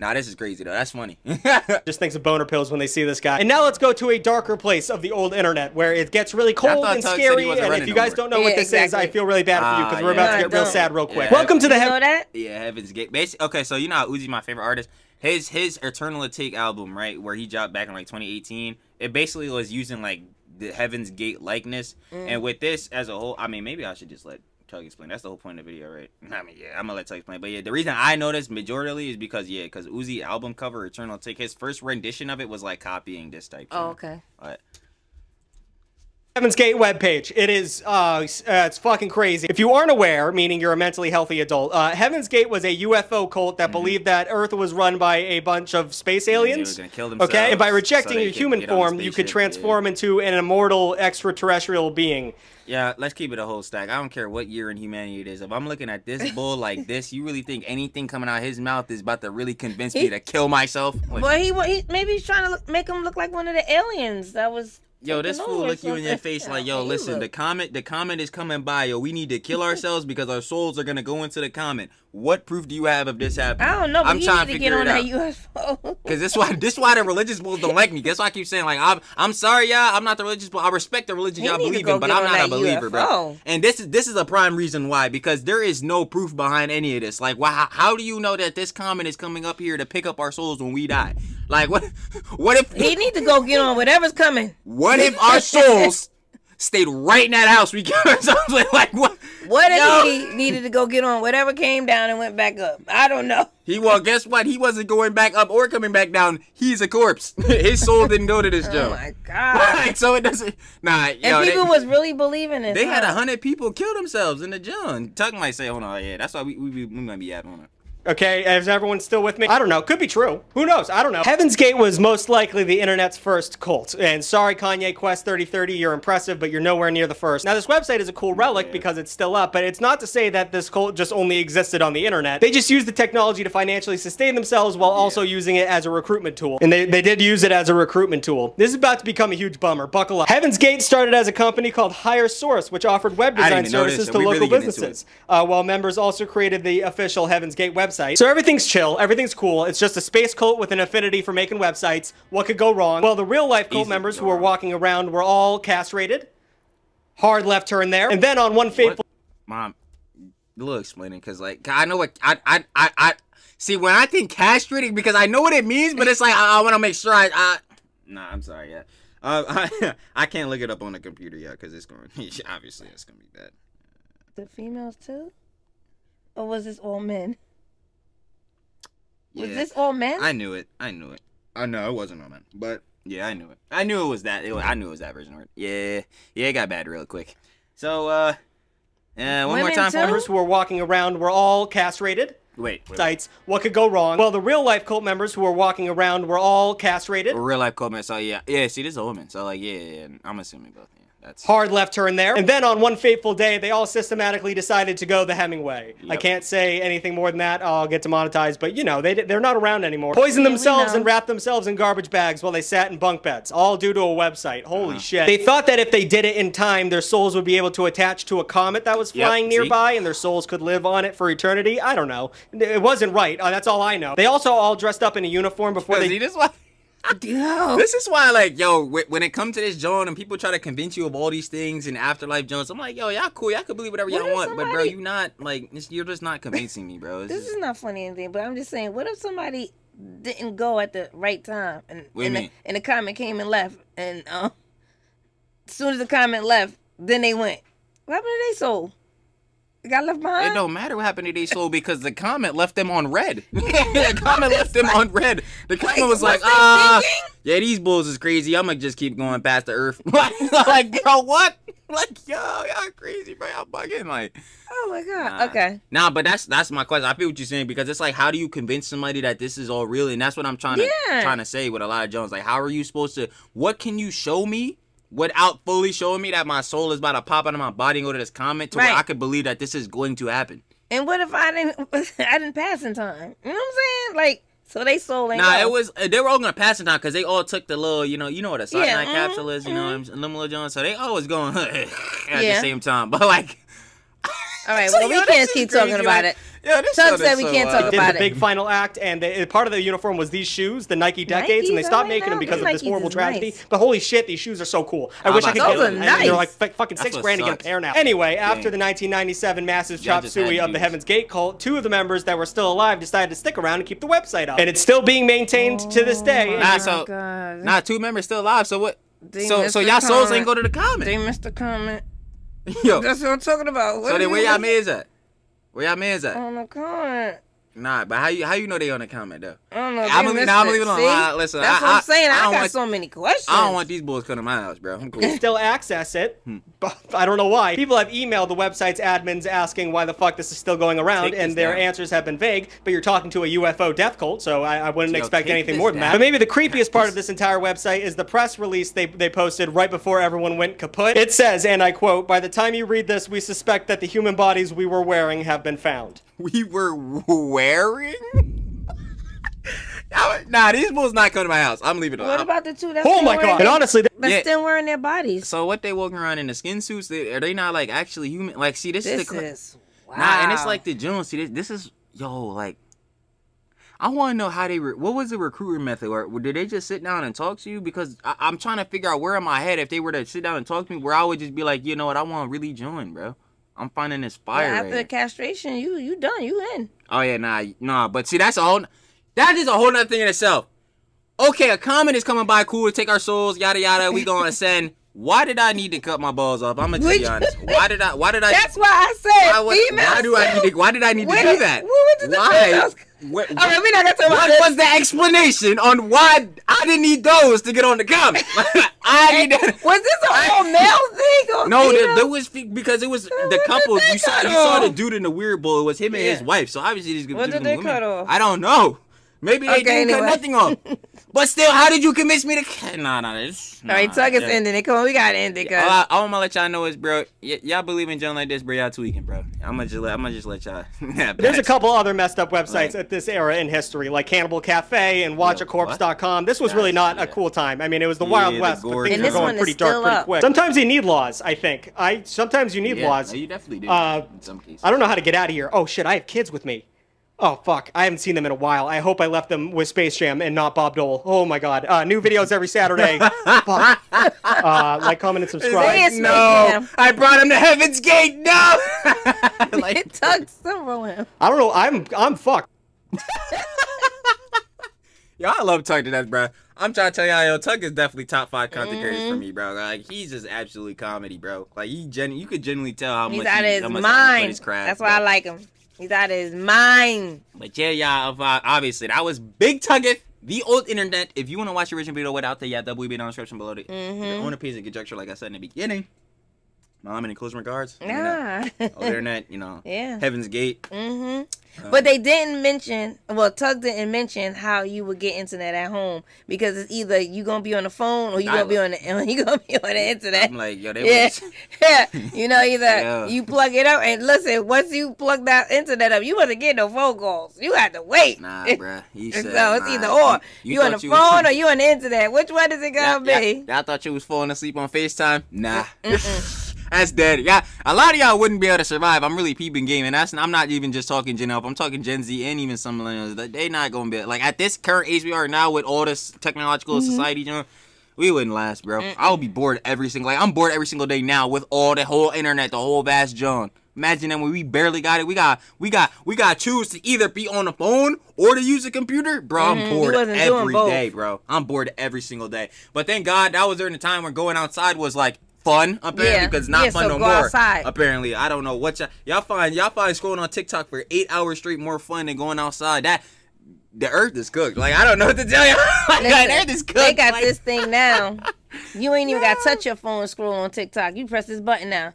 Speaker 1: Nah, this is crazy though. That's funny.
Speaker 3: just thinks of boner pills when they see this guy. And now let's go to a darker place of the old internet where it gets really cold
Speaker 1: thought
Speaker 3: and
Speaker 1: Tugg
Speaker 3: scary. And if you guys
Speaker 1: more.
Speaker 3: don't know what
Speaker 2: Yeah,
Speaker 3: this is. I feel really bad for you
Speaker 1: Ah,
Speaker 3: because we're
Speaker 1: yeah.
Speaker 3: about to get real sad real quick.
Speaker 1: Yeah.
Speaker 3: Welcome to the
Speaker 2: you
Speaker 3: hev-
Speaker 2: know that?
Speaker 1: Yeah, Heaven's Gate. Basi- okay, so you know how Uzi, my favorite artist, his his Eternal Atake album, right, where he dropped back in like 2018. It basically was using like the Heaven's Gate likeness,
Speaker 2: Mm.
Speaker 1: and with this as a whole, I mean, maybe I should just let Tugg explain. That's the whole point of the video, right? I mean, yeah, I'm gonna let Tugg explain. But yeah, the reason I noticed majorly is because yeah, because Uzi album cover Eternal Atake, his first rendition of it was like copying this type.
Speaker 2: Oh,
Speaker 1: shit.
Speaker 2: okay.
Speaker 1: But,
Speaker 3: Heaven's Gate webpage. It is, uh, uh, it's fucking crazy. If you aren't aware, meaning you're a mentally healthy adult, uh, Heaven's Gate was a UFO cult that believed that Earth was run by a bunch of space
Speaker 1: they were
Speaker 3: aliens.
Speaker 1: gonna kill themselves
Speaker 3: Okay, and by rejecting
Speaker 1: they
Speaker 3: your human
Speaker 1: get on the
Speaker 3: form, you could transform
Speaker 1: yeah.
Speaker 3: into an immortal extraterrestrial being.
Speaker 1: Yeah, let's keep it a whole stack. I don't care what year in humanity it is. If I'm looking at this bull like this, you really think anything coming out of his mouth is about to really convince me to kill myself? Like,
Speaker 2: Well, he, he maybe he's trying to look, make him look like one of the aliens that was.
Speaker 1: Yo, this fool look you in your face like, yo, listen, the comment, the comment is coming by, yo. We need to kill ourselves because our souls are gonna go into the comment. What proof do you have of this happening?
Speaker 2: I don't know, but
Speaker 1: I'm trying to
Speaker 2: to get
Speaker 1: figure
Speaker 2: on
Speaker 1: it
Speaker 2: that
Speaker 1: out.
Speaker 2: UFO.
Speaker 1: Cause this why this why the religious bulls don't like me. That's why I keep saying like I'm I'm sorry, y'all. I'm not the religious bull. I respect the religion y'all believe in, but I'm not a believer, bro. And this is this is a prime reason why because there is no proof behind any of this. Like, why? How, how do you know that this comment is coming up here to pick up our souls when we die? Like, what? What if?
Speaker 2: he need to go get on whatever's coming.
Speaker 1: What if our souls stayed right in that house we with? Like, what?
Speaker 2: What if
Speaker 1: Yo.
Speaker 2: he needed to go get on whatever came down and went back up? I don't know.
Speaker 1: He well, guess what? He wasn't going back up or coming back down. He's a corpse. His soul didn't go to this
Speaker 2: Oh my god.
Speaker 1: Right, so it doesn't. Nah,
Speaker 2: And
Speaker 1: yo,
Speaker 2: people
Speaker 1: they,
Speaker 2: was really believing it.
Speaker 1: they had a hundred people kill themselves in the gym. Tuck might say, "Hold on, yeah, that's why we we, we, might be at on it."
Speaker 3: Okay, is everyone still with me? I don't know. Could be true. Who knows? I don't know. Heaven's Gate was most likely the internet's first cult. And sorry, Kanye Quest 3030, you're impressive, but you're nowhere near the first. Now, this website is a cool relic
Speaker 1: Yeah.
Speaker 3: because it's still up, but it's not to say that this cult just only existed on the internet. They just used the technology to financially sustain themselves while also using it as a recruitment tool. And they, they did use it as a recruitment tool. This is about to become a huge bummer. Buckle up. Heaven's Gate started as a company called Higher Source, which offered web design
Speaker 1: even know this,
Speaker 3: services
Speaker 1: so
Speaker 3: to local
Speaker 1: really
Speaker 3: businesses uh, while members also created the official Heaven's Gate website. So everything's chill, everything's cool. It's just a space cult with an affinity for making websites. What could go wrong? Well, the real life cult
Speaker 1: Easy
Speaker 3: members who were walking around were all castrated. Hard left turn there. And then on one fateful
Speaker 1: Mom, a little explaining because like I know what I I I I see when I think castrating because I know what it means, but it's like I, I want to make sure I. I Nah, I'm sorry. Yeah, uh, I, I can't look it up on the computer yet because it's going. To be obviously, it's gonna be bad.
Speaker 2: The females too? Or was this all men? Was
Speaker 1: Yeah.
Speaker 2: this all men?
Speaker 1: I knew it. I knew it. I know it wasn't all men, but yeah, I knew it. I knew it was that. It was, I knew it was that version of it. Yeah, yeah, it got bad real quick. So, uh, uh, one more time
Speaker 2: too?
Speaker 1: for
Speaker 3: members who were walking around were all castrated.
Speaker 1: Wait, wait, wait.
Speaker 3: Sites. What could go wrong? Well, the real life cult members who were walking around were all castrated.
Speaker 1: real life comment. So yeah, yeah. See, this is a woman. So like, yeah, yeah, yeah. I'm assuming both. That's
Speaker 3: Hard left turn there. And then on one fateful day, they all systematically decided to go the Hemingway. I can't say anything more than that. I'll get demonetized, but you know, they, they're not around anymore. Poisoned
Speaker 2: Yeah,
Speaker 3: themselves and wrapped themselves in garbage bags while they sat in bunk beds, all due to a website. Holy
Speaker 1: Uh-huh.
Speaker 3: shit. They thought that if they did it in time, their souls would be able to attach to a comet that was
Speaker 1: Yep,
Speaker 3: flying
Speaker 1: see?
Speaker 3: nearby and their souls could live on it for eternity. I don't know. It wasn't right. Uh, that's all I know. They also all dressed up in a uniform before they.
Speaker 1: This why.
Speaker 2: Yo.
Speaker 1: This is why, like, yo, when it comes to this Joan and people try to convince you of all these things in afterlife Jones, I'm like, yo, y'all cool, y'all can believe whatever
Speaker 2: What
Speaker 1: y'all want, but bro,
Speaker 2: somebody-
Speaker 1: you not like, you're just not convincing me, bro. It's
Speaker 2: This
Speaker 1: just-
Speaker 2: is not funny anything, but I'm just saying, what if somebody didn't go at the right time and
Speaker 1: What do you
Speaker 2: and, the, and the comment came and left, and um, as soon as the comment left, then they went. What happened to their soul? Got left behind.
Speaker 1: It don't matter what happened to these soul because the comment left them on red. the comment left them on red. The comment was like, ah,
Speaker 2: thinking?
Speaker 1: yeah, these bulls is crazy. I'm gonna just keep going past the earth. like, bro, what? Like, yo, y'all crazy, bro. Y'all bugging. Like,
Speaker 2: Oh my god.
Speaker 1: Nah.
Speaker 2: Okay.
Speaker 1: Nah, but that's that's my question. I feel what you're saying because it's like, how do you convince somebody that this is all real? And that's what I'm trying to
Speaker 2: Yeah.
Speaker 1: trying to say with a lot of Jones. Like, how are you supposed to? What can you show me without fully showing me that my soul is about to pop out of my body and go to this comment to where I could believe that this is going to happen?
Speaker 2: And what if I didn't? I didn't pass in time. You know what I'm saying? Like So they sold. ain't
Speaker 1: Nah,
Speaker 2: go.
Speaker 1: it was uh, they were all gonna pass it down because they all took the little, you know, you know what a cyanide
Speaker 2: Yeah, mhm,
Speaker 1: capsule is, you know, what I'm saying, Jones. So they always going at
Speaker 2: Yeah.
Speaker 1: the same time. But like,
Speaker 2: All right,
Speaker 1: So,
Speaker 2: well,
Speaker 1: yo,
Speaker 2: we can't
Speaker 1: is
Speaker 2: keep
Speaker 1: crazy,
Speaker 2: talking about
Speaker 1: like,
Speaker 2: it.
Speaker 1: Yo, this
Speaker 2: Chuck
Speaker 1: shit
Speaker 2: said we
Speaker 1: so
Speaker 2: can't uh, talk
Speaker 1: wild.
Speaker 3: did
Speaker 2: about
Speaker 3: the
Speaker 2: it.
Speaker 3: big final act, and they, part of the uniform was these shoes, the Nike Decades, and they stopped making them because of this
Speaker 2: Nikes
Speaker 3: horrible tragedy.
Speaker 2: nice.
Speaker 3: But holy shit, these shoes are so cool. I
Speaker 1: I'm
Speaker 3: wish I could get
Speaker 2: Those
Speaker 3: them.
Speaker 2: are
Speaker 3: And They're like f- fucking
Speaker 1: That's
Speaker 3: six
Speaker 1: what
Speaker 3: grand to get a pair now. Anyway, after the 1997 massive
Speaker 1: Y'all
Speaker 3: chop suey of the. Heaven's Gate cult, two of the members that were still alive decided to stick around and keep the website up, and it's still being maintained to this oh day.
Speaker 1: Nah,
Speaker 2: Oh
Speaker 1: so
Speaker 2: God.
Speaker 1: nah, two members still alive. So what?
Speaker 2: They
Speaker 1: so so y'all souls ain't go to the comment.
Speaker 2: They missed the comment.
Speaker 1: Yo,
Speaker 2: That's what I'm talking about. What
Speaker 1: so
Speaker 2: is
Speaker 1: then where y'all mans at? Where y'all mans at?
Speaker 2: On my comment.
Speaker 1: Nah, but how you how you know they on the comment though?
Speaker 2: I don't know.
Speaker 1: I'ma-
Speaker 2: they missed
Speaker 1: nah, I'ma
Speaker 2: it.
Speaker 1: leave it alone.
Speaker 2: See?
Speaker 1: Listen,
Speaker 2: That's
Speaker 1: I-
Speaker 2: what
Speaker 1: I-
Speaker 2: I'm saying.
Speaker 1: I
Speaker 2: I,
Speaker 1: don't
Speaker 2: got
Speaker 1: want-
Speaker 2: so many questions.
Speaker 1: I don't want these bulls coming to my house, bro. I'm cool.
Speaker 3: still access it. Hmm. But I don't know why. People have emailed the website's admins asking why the fuck this is still going around,
Speaker 1: Take
Speaker 3: and their
Speaker 1: down.
Speaker 3: answers have been vague. But you're talking to a UFO death cult, so I, I wouldn't
Speaker 1: Yo,
Speaker 3: expect anything
Speaker 1: this
Speaker 3: more than that. But maybe the creepiest part of this entire website is the press release they, they posted right before everyone went kaput. It says, and I quote, By the time you read this, we suspect that the human bodies we were wearing have been found.
Speaker 1: We were wearing. nah, these bulls not coming to my house. I'm leaving it.
Speaker 2: What
Speaker 1: alone.
Speaker 2: about the two that's
Speaker 3: Oh my god. And honestly, th-
Speaker 2: that's
Speaker 1: Yeah.
Speaker 2: still wearing their bodies?
Speaker 1: So what they walking around in the skin suits? They, are they not like actually human? Like, see, this, is the cra-
Speaker 2: is wow.
Speaker 1: nah, and it's like the Jones. See, this, this is yo like. I want to know how they. Re- what was the recruitment method? Or did they just sit down and talk to you? Because I, I'm trying to figure out where in my head if they were to sit down and talk to me, where I would just be like, you know what, I want to really join, bro. I'm finding this fire.
Speaker 2: after
Speaker 1: right
Speaker 2: the castration, you you done. You in.
Speaker 1: Oh yeah, nah, nah. But see, that's a whole. That is a whole nother thing in itself. Okay, a comet is coming by, cool to take our souls, yada yada. We gonna ascend. Why did I need to cut my balls off? I'm gonna tell you honest. Why did I? Why did I?
Speaker 2: That's why I said
Speaker 1: why, would- why do I need to? Why did I need to do that?
Speaker 2: what was the
Speaker 1: why?
Speaker 2: Females?
Speaker 1: What,
Speaker 2: All right, we're not gonna talk about
Speaker 1: what was the explanation on why I didn't need those to get on the comet? I need.
Speaker 2: Was this a whole male thing?
Speaker 1: No, there, there was because it was the
Speaker 2: What did
Speaker 1: couple. You saw, you saw the dude in the weird bowl. It was him and his wife. So obviously these
Speaker 2: What
Speaker 1: these
Speaker 2: did they cut off?
Speaker 1: I don't know. Maybe they
Speaker 2: Okay,
Speaker 1: didn't cut nothing off. But still, how did you convince me to? cut? Nah, nah, this.
Speaker 2: All right,
Speaker 1: nah,
Speaker 2: Tugg is
Speaker 1: yeah.
Speaker 2: ending it. Come on, we gotta end it,
Speaker 1: All
Speaker 2: cause
Speaker 1: I, all I'm gonna let y'all know is, bro, y- y'all believe in John like this, bro. Y'all tweaking, bro. I'm gonna just, let, I'm gonna just let y'all. yeah,
Speaker 3: There's a couple other messed up websites
Speaker 1: Right.
Speaker 3: at this era in history, like Cannibal Cafe and WatchAcorpse.com. This was really
Speaker 1: Gosh,
Speaker 3: not a cool time. I mean, it was the
Speaker 1: Yeah,
Speaker 3: Wild
Speaker 1: the
Speaker 3: West, but things
Speaker 2: And
Speaker 3: were going pretty dark
Speaker 2: still
Speaker 3: pretty
Speaker 2: up.
Speaker 3: quick. Sometimes you need laws, I think. I Sometimes you need
Speaker 1: Yeah,
Speaker 3: laws.
Speaker 1: You definitely do.
Speaker 3: Uh,
Speaker 1: in some cases.
Speaker 3: I don't know how to get out of here. Oh shit, I have kids with me. Oh fuck, I haven't seen them in a while. I hope I left them with Space Jam and not Bob Dole. Oh my god. Uh, new videos every Saturday. fuck. Uh, like, comment, and subscribe.
Speaker 2: Space
Speaker 1: no,
Speaker 2: Jam.
Speaker 1: I brought him to Heaven's Gate. No. like,
Speaker 2: Tugg something wrong with him.
Speaker 3: I don't know. I'm I'm fucked.
Speaker 1: Yo, I love Tugg to death, bro. I'm trying to tell y'all, yo, Tugg is definitely top five content creators for me, bro. Like, he's just absolutely comedy, bro. Like, he gen- you could genuinely tell how
Speaker 2: He's
Speaker 1: much
Speaker 2: out
Speaker 1: he,
Speaker 2: of
Speaker 1: how
Speaker 2: his
Speaker 1: much he put
Speaker 2: mind.
Speaker 1: his craft,
Speaker 2: That's why I like him. He's out of his mind.
Speaker 1: But yeah, y'all, uh, obviously, that was Big Tuggeth, the old internet. If you want to watch the original video without the yeah, WB down in the description below the,
Speaker 2: Mhm.
Speaker 1: the owner piece of conjecture, like I said in the beginning. Mom, any closing regards?
Speaker 2: Nah.
Speaker 1: old internet, you know,
Speaker 2: Yeah.
Speaker 1: Heaven's Gate.
Speaker 2: Mm-hmm.
Speaker 1: Um,
Speaker 2: But they didn't mention, well, Tugg didn't mention how you would get internet at home because it's either you gonna be on the phone or you gonna be on the you gonna be on the internet.
Speaker 1: I'm like, yo, they
Speaker 2: Yeah,
Speaker 1: was,
Speaker 2: yeah. You know, either
Speaker 1: Yeah.
Speaker 2: you plug it up and listen. Once you plug that internet up, you wasn't getting no phone calls. You had to wait.
Speaker 1: nah, bruh.
Speaker 2: You
Speaker 1: said,
Speaker 2: so it's
Speaker 1: nah.
Speaker 2: either or.
Speaker 1: You-
Speaker 2: You,
Speaker 1: you
Speaker 2: on the
Speaker 1: you-
Speaker 2: phone or you on the internet. Which one is it gonna be?
Speaker 1: yeah, I thought you was falling asleep on FaceTime. Nah. That's dead. Yeah, a lot of y'all wouldn't be able to survive. I'm really peeping game, and that's I'm not even just talking Gen Up. I'm talking Gen Z and even some millennials. They- They not gonna be like at this current age we are now with all this technological
Speaker 2: Mm-hmm.
Speaker 1: society, you know, we wouldn't last, bro. I would be bored every single. Like I'm bored every single day now with all the whole internet, the whole vast John. Imagine that when we barely got it, we got we got we got choose to either be on the phone or to use a computer, bro. I'm
Speaker 2: Mhm,
Speaker 1: bored every day, bro. I'm bored every single day. But thank God that was during the time when going outside was like fun apparently
Speaker 2: Yeah.
Speaker 1: because not
Speaker 2: Yeah,
Speaker 1: fun
Speaker 2: so
Speaker 1: no more.
Speaker 2: outside.
Speaker 1: Apparently, I don't know what y'all, y'all find. Y'all find scrolling on TikTok for eight hours straight more fun than going outside. That the earth is cooked. Like I don't know what to tell you. like, the earth is cooked.
Speaker 2: They got
Speaker 1: Like,
Speaker 2: this thing now. You ain't even got to touch your phone and scroll on TikTok. You press this button now.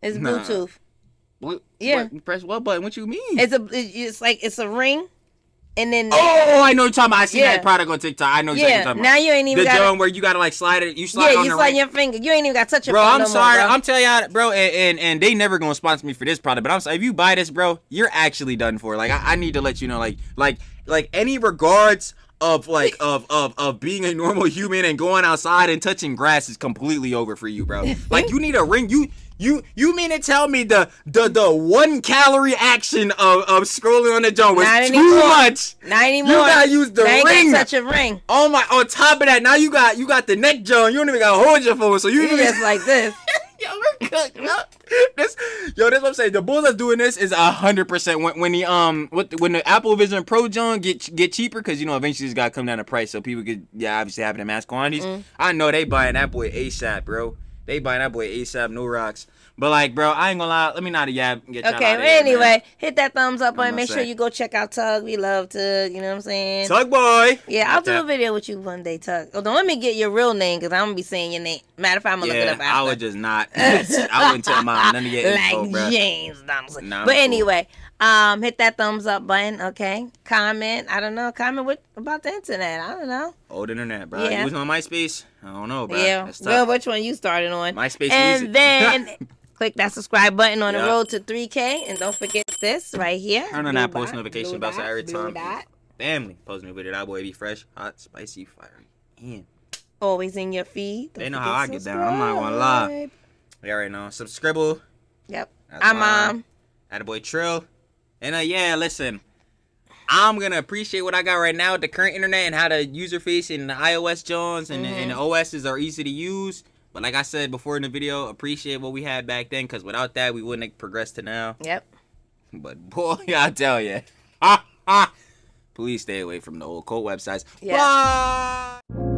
Speaker 2: It's
Speaker 1: Nah.
Speaker 2: Bluetooth.
Speaker 1: What,
Speaker 2: Yeah.
Speaker 1: what- press what button? What you mean?
Speaker 2: It's a. It's like it's a ring. And then
Speaker 1: oh, oh, oh, I know what you're talking about. I see
Speaker 2: Yeah.
Speaker 1: that product on TikTok. I know exactly
Speaker 2: yeah,
Speaker 1: you're talking
Speaker 2: now
Speaker 1: about.
Speaker 2: you ain't even
Speaker 1: the
Speaker 2: got.
Speaker 1: joint where you gotta like slide it. You slide
Speaker 2: Yeah,
Speaker 1: on
Speaker 2: you slide your finger. You ain't even got to touch your
Speaker 1: Bro,
Speaker 2: phone
Speaker 1: I'm
Speaker 2: no more,
Speaker 1: sorry.
Speaker 2: bro.
Speaker 1: I'm telling y'all, bro, and, and and they never gonna sponsor me for this product. But I'm sorry, if you buy this, bro, you're actually done for. Like, I, I need to let you know, like, like, like any regards of like of of of being a normal human and going outside and touching grass is completely over for you, bro. Like, you need a ring. You you you mean to tell me the the the one calorie action of of scrolling on the joint was
Speaker 2: Not
Speaker 1: too
Speaker 2: anymore.
Speaker 1: much?
Speaker 2: Not anymore.
Speaker 1: You gotta use the
Speaker 2: Now
Speaker 1: ring.
Speaker 2: gotta touch a ring.
Speaker 1: Oh my! On top of that, now you got you got the neck joint. You don't even gotta hold your phone, so you
Speaker 2: You
Speaker 1: even
Speaker 2: just like this.
Speaker 1: Yo, we're cooked. Yo, this, yo, this what I'm saying. The bull that's doing this is a hundred percent. When when the um, what when the Apple Vision Pro John get get cheaper because you know eventually it's got to come down in price so people could yeah obviously have it in mass quantities.
Speaker 2: Mm.
Speaker 1: I know they buying that boy ASAP, bro. They buying that boy ASAP, no rocks. But like, bro, I ain't gonna lie. Let me not a yab. Get
Speaker 2: Okay, anyway,
Speaker 1: man.
Speaker 2: hit that thumbs up button. Make
Speaker 1: gonna
Speaker 2: sure you go check out Tugg. We love Tugg. You know what I'm saying?
Speaker 1: Tugg boy.
Speaker 2: Yeah, I'll do a video with you one day, Tugg. Oh, don't let me get your real name because I'm gonna be saying your name. Matter of fact, I'm gonna look it up after.
Speaker 1: I would just not. I wouldn't tell my none of your
Speaker 2: like
Speaker 1: info, bro.
Speaker 2: James Donaldson.
Speaker 1: Nah,
Speaker 2: but
Speaker 1: cool.
Speaker 2: anyway, um, hit that thumbs up button. Okay, comment. I don't know. Comment what about the internet. I don't know.
Speaker 1: Old internet, bro.
Speaker 2: Yeah.
Speaker 1: You was on MySpace? I don't know, bro.
Speaker 2: yeah. Well, which one you started on?
Speaker 1: MySpace
Speaker 2: and
Speaker 1: music.
Speaker 2: then click that subscribe button on the road to 3K, and don't forget this right here.
Speaker 1: Turn on
Speaker 2: Blue
Speaker 1: that post notification bell so every time
Speaker 2: dot.
Speaker 1: family post new video, that boy be fresh, hot, spicy, fiery. And
Speaker 2: Always in your feed.
Speaker 1: They
Speaker 2: Don't
Speaker 1: know how I get down. I'm not gonna lie. you already know. Subscribe.
Speaker 2: Yep.
Speaker 1: That's
Speaker 2: I'm
Speaker 1: mine.
Speaker 2: um.
Speaker 1: Attaboy Trill. And uh, yeah, listen. I'm gonna appreciate what I got right now with the current internet and how the user face and the iOS Jones and, the, and the OSs are easy to use. But like I said before in the video, appreciate what we had back then because without that, we wouldn't have progressed to now.
Speaker 2: Yep.
Speaker 1: But boy, I tell you, please stay away from the old code websites.
Speaker 2: Yeah.
Speaker 1: Bye.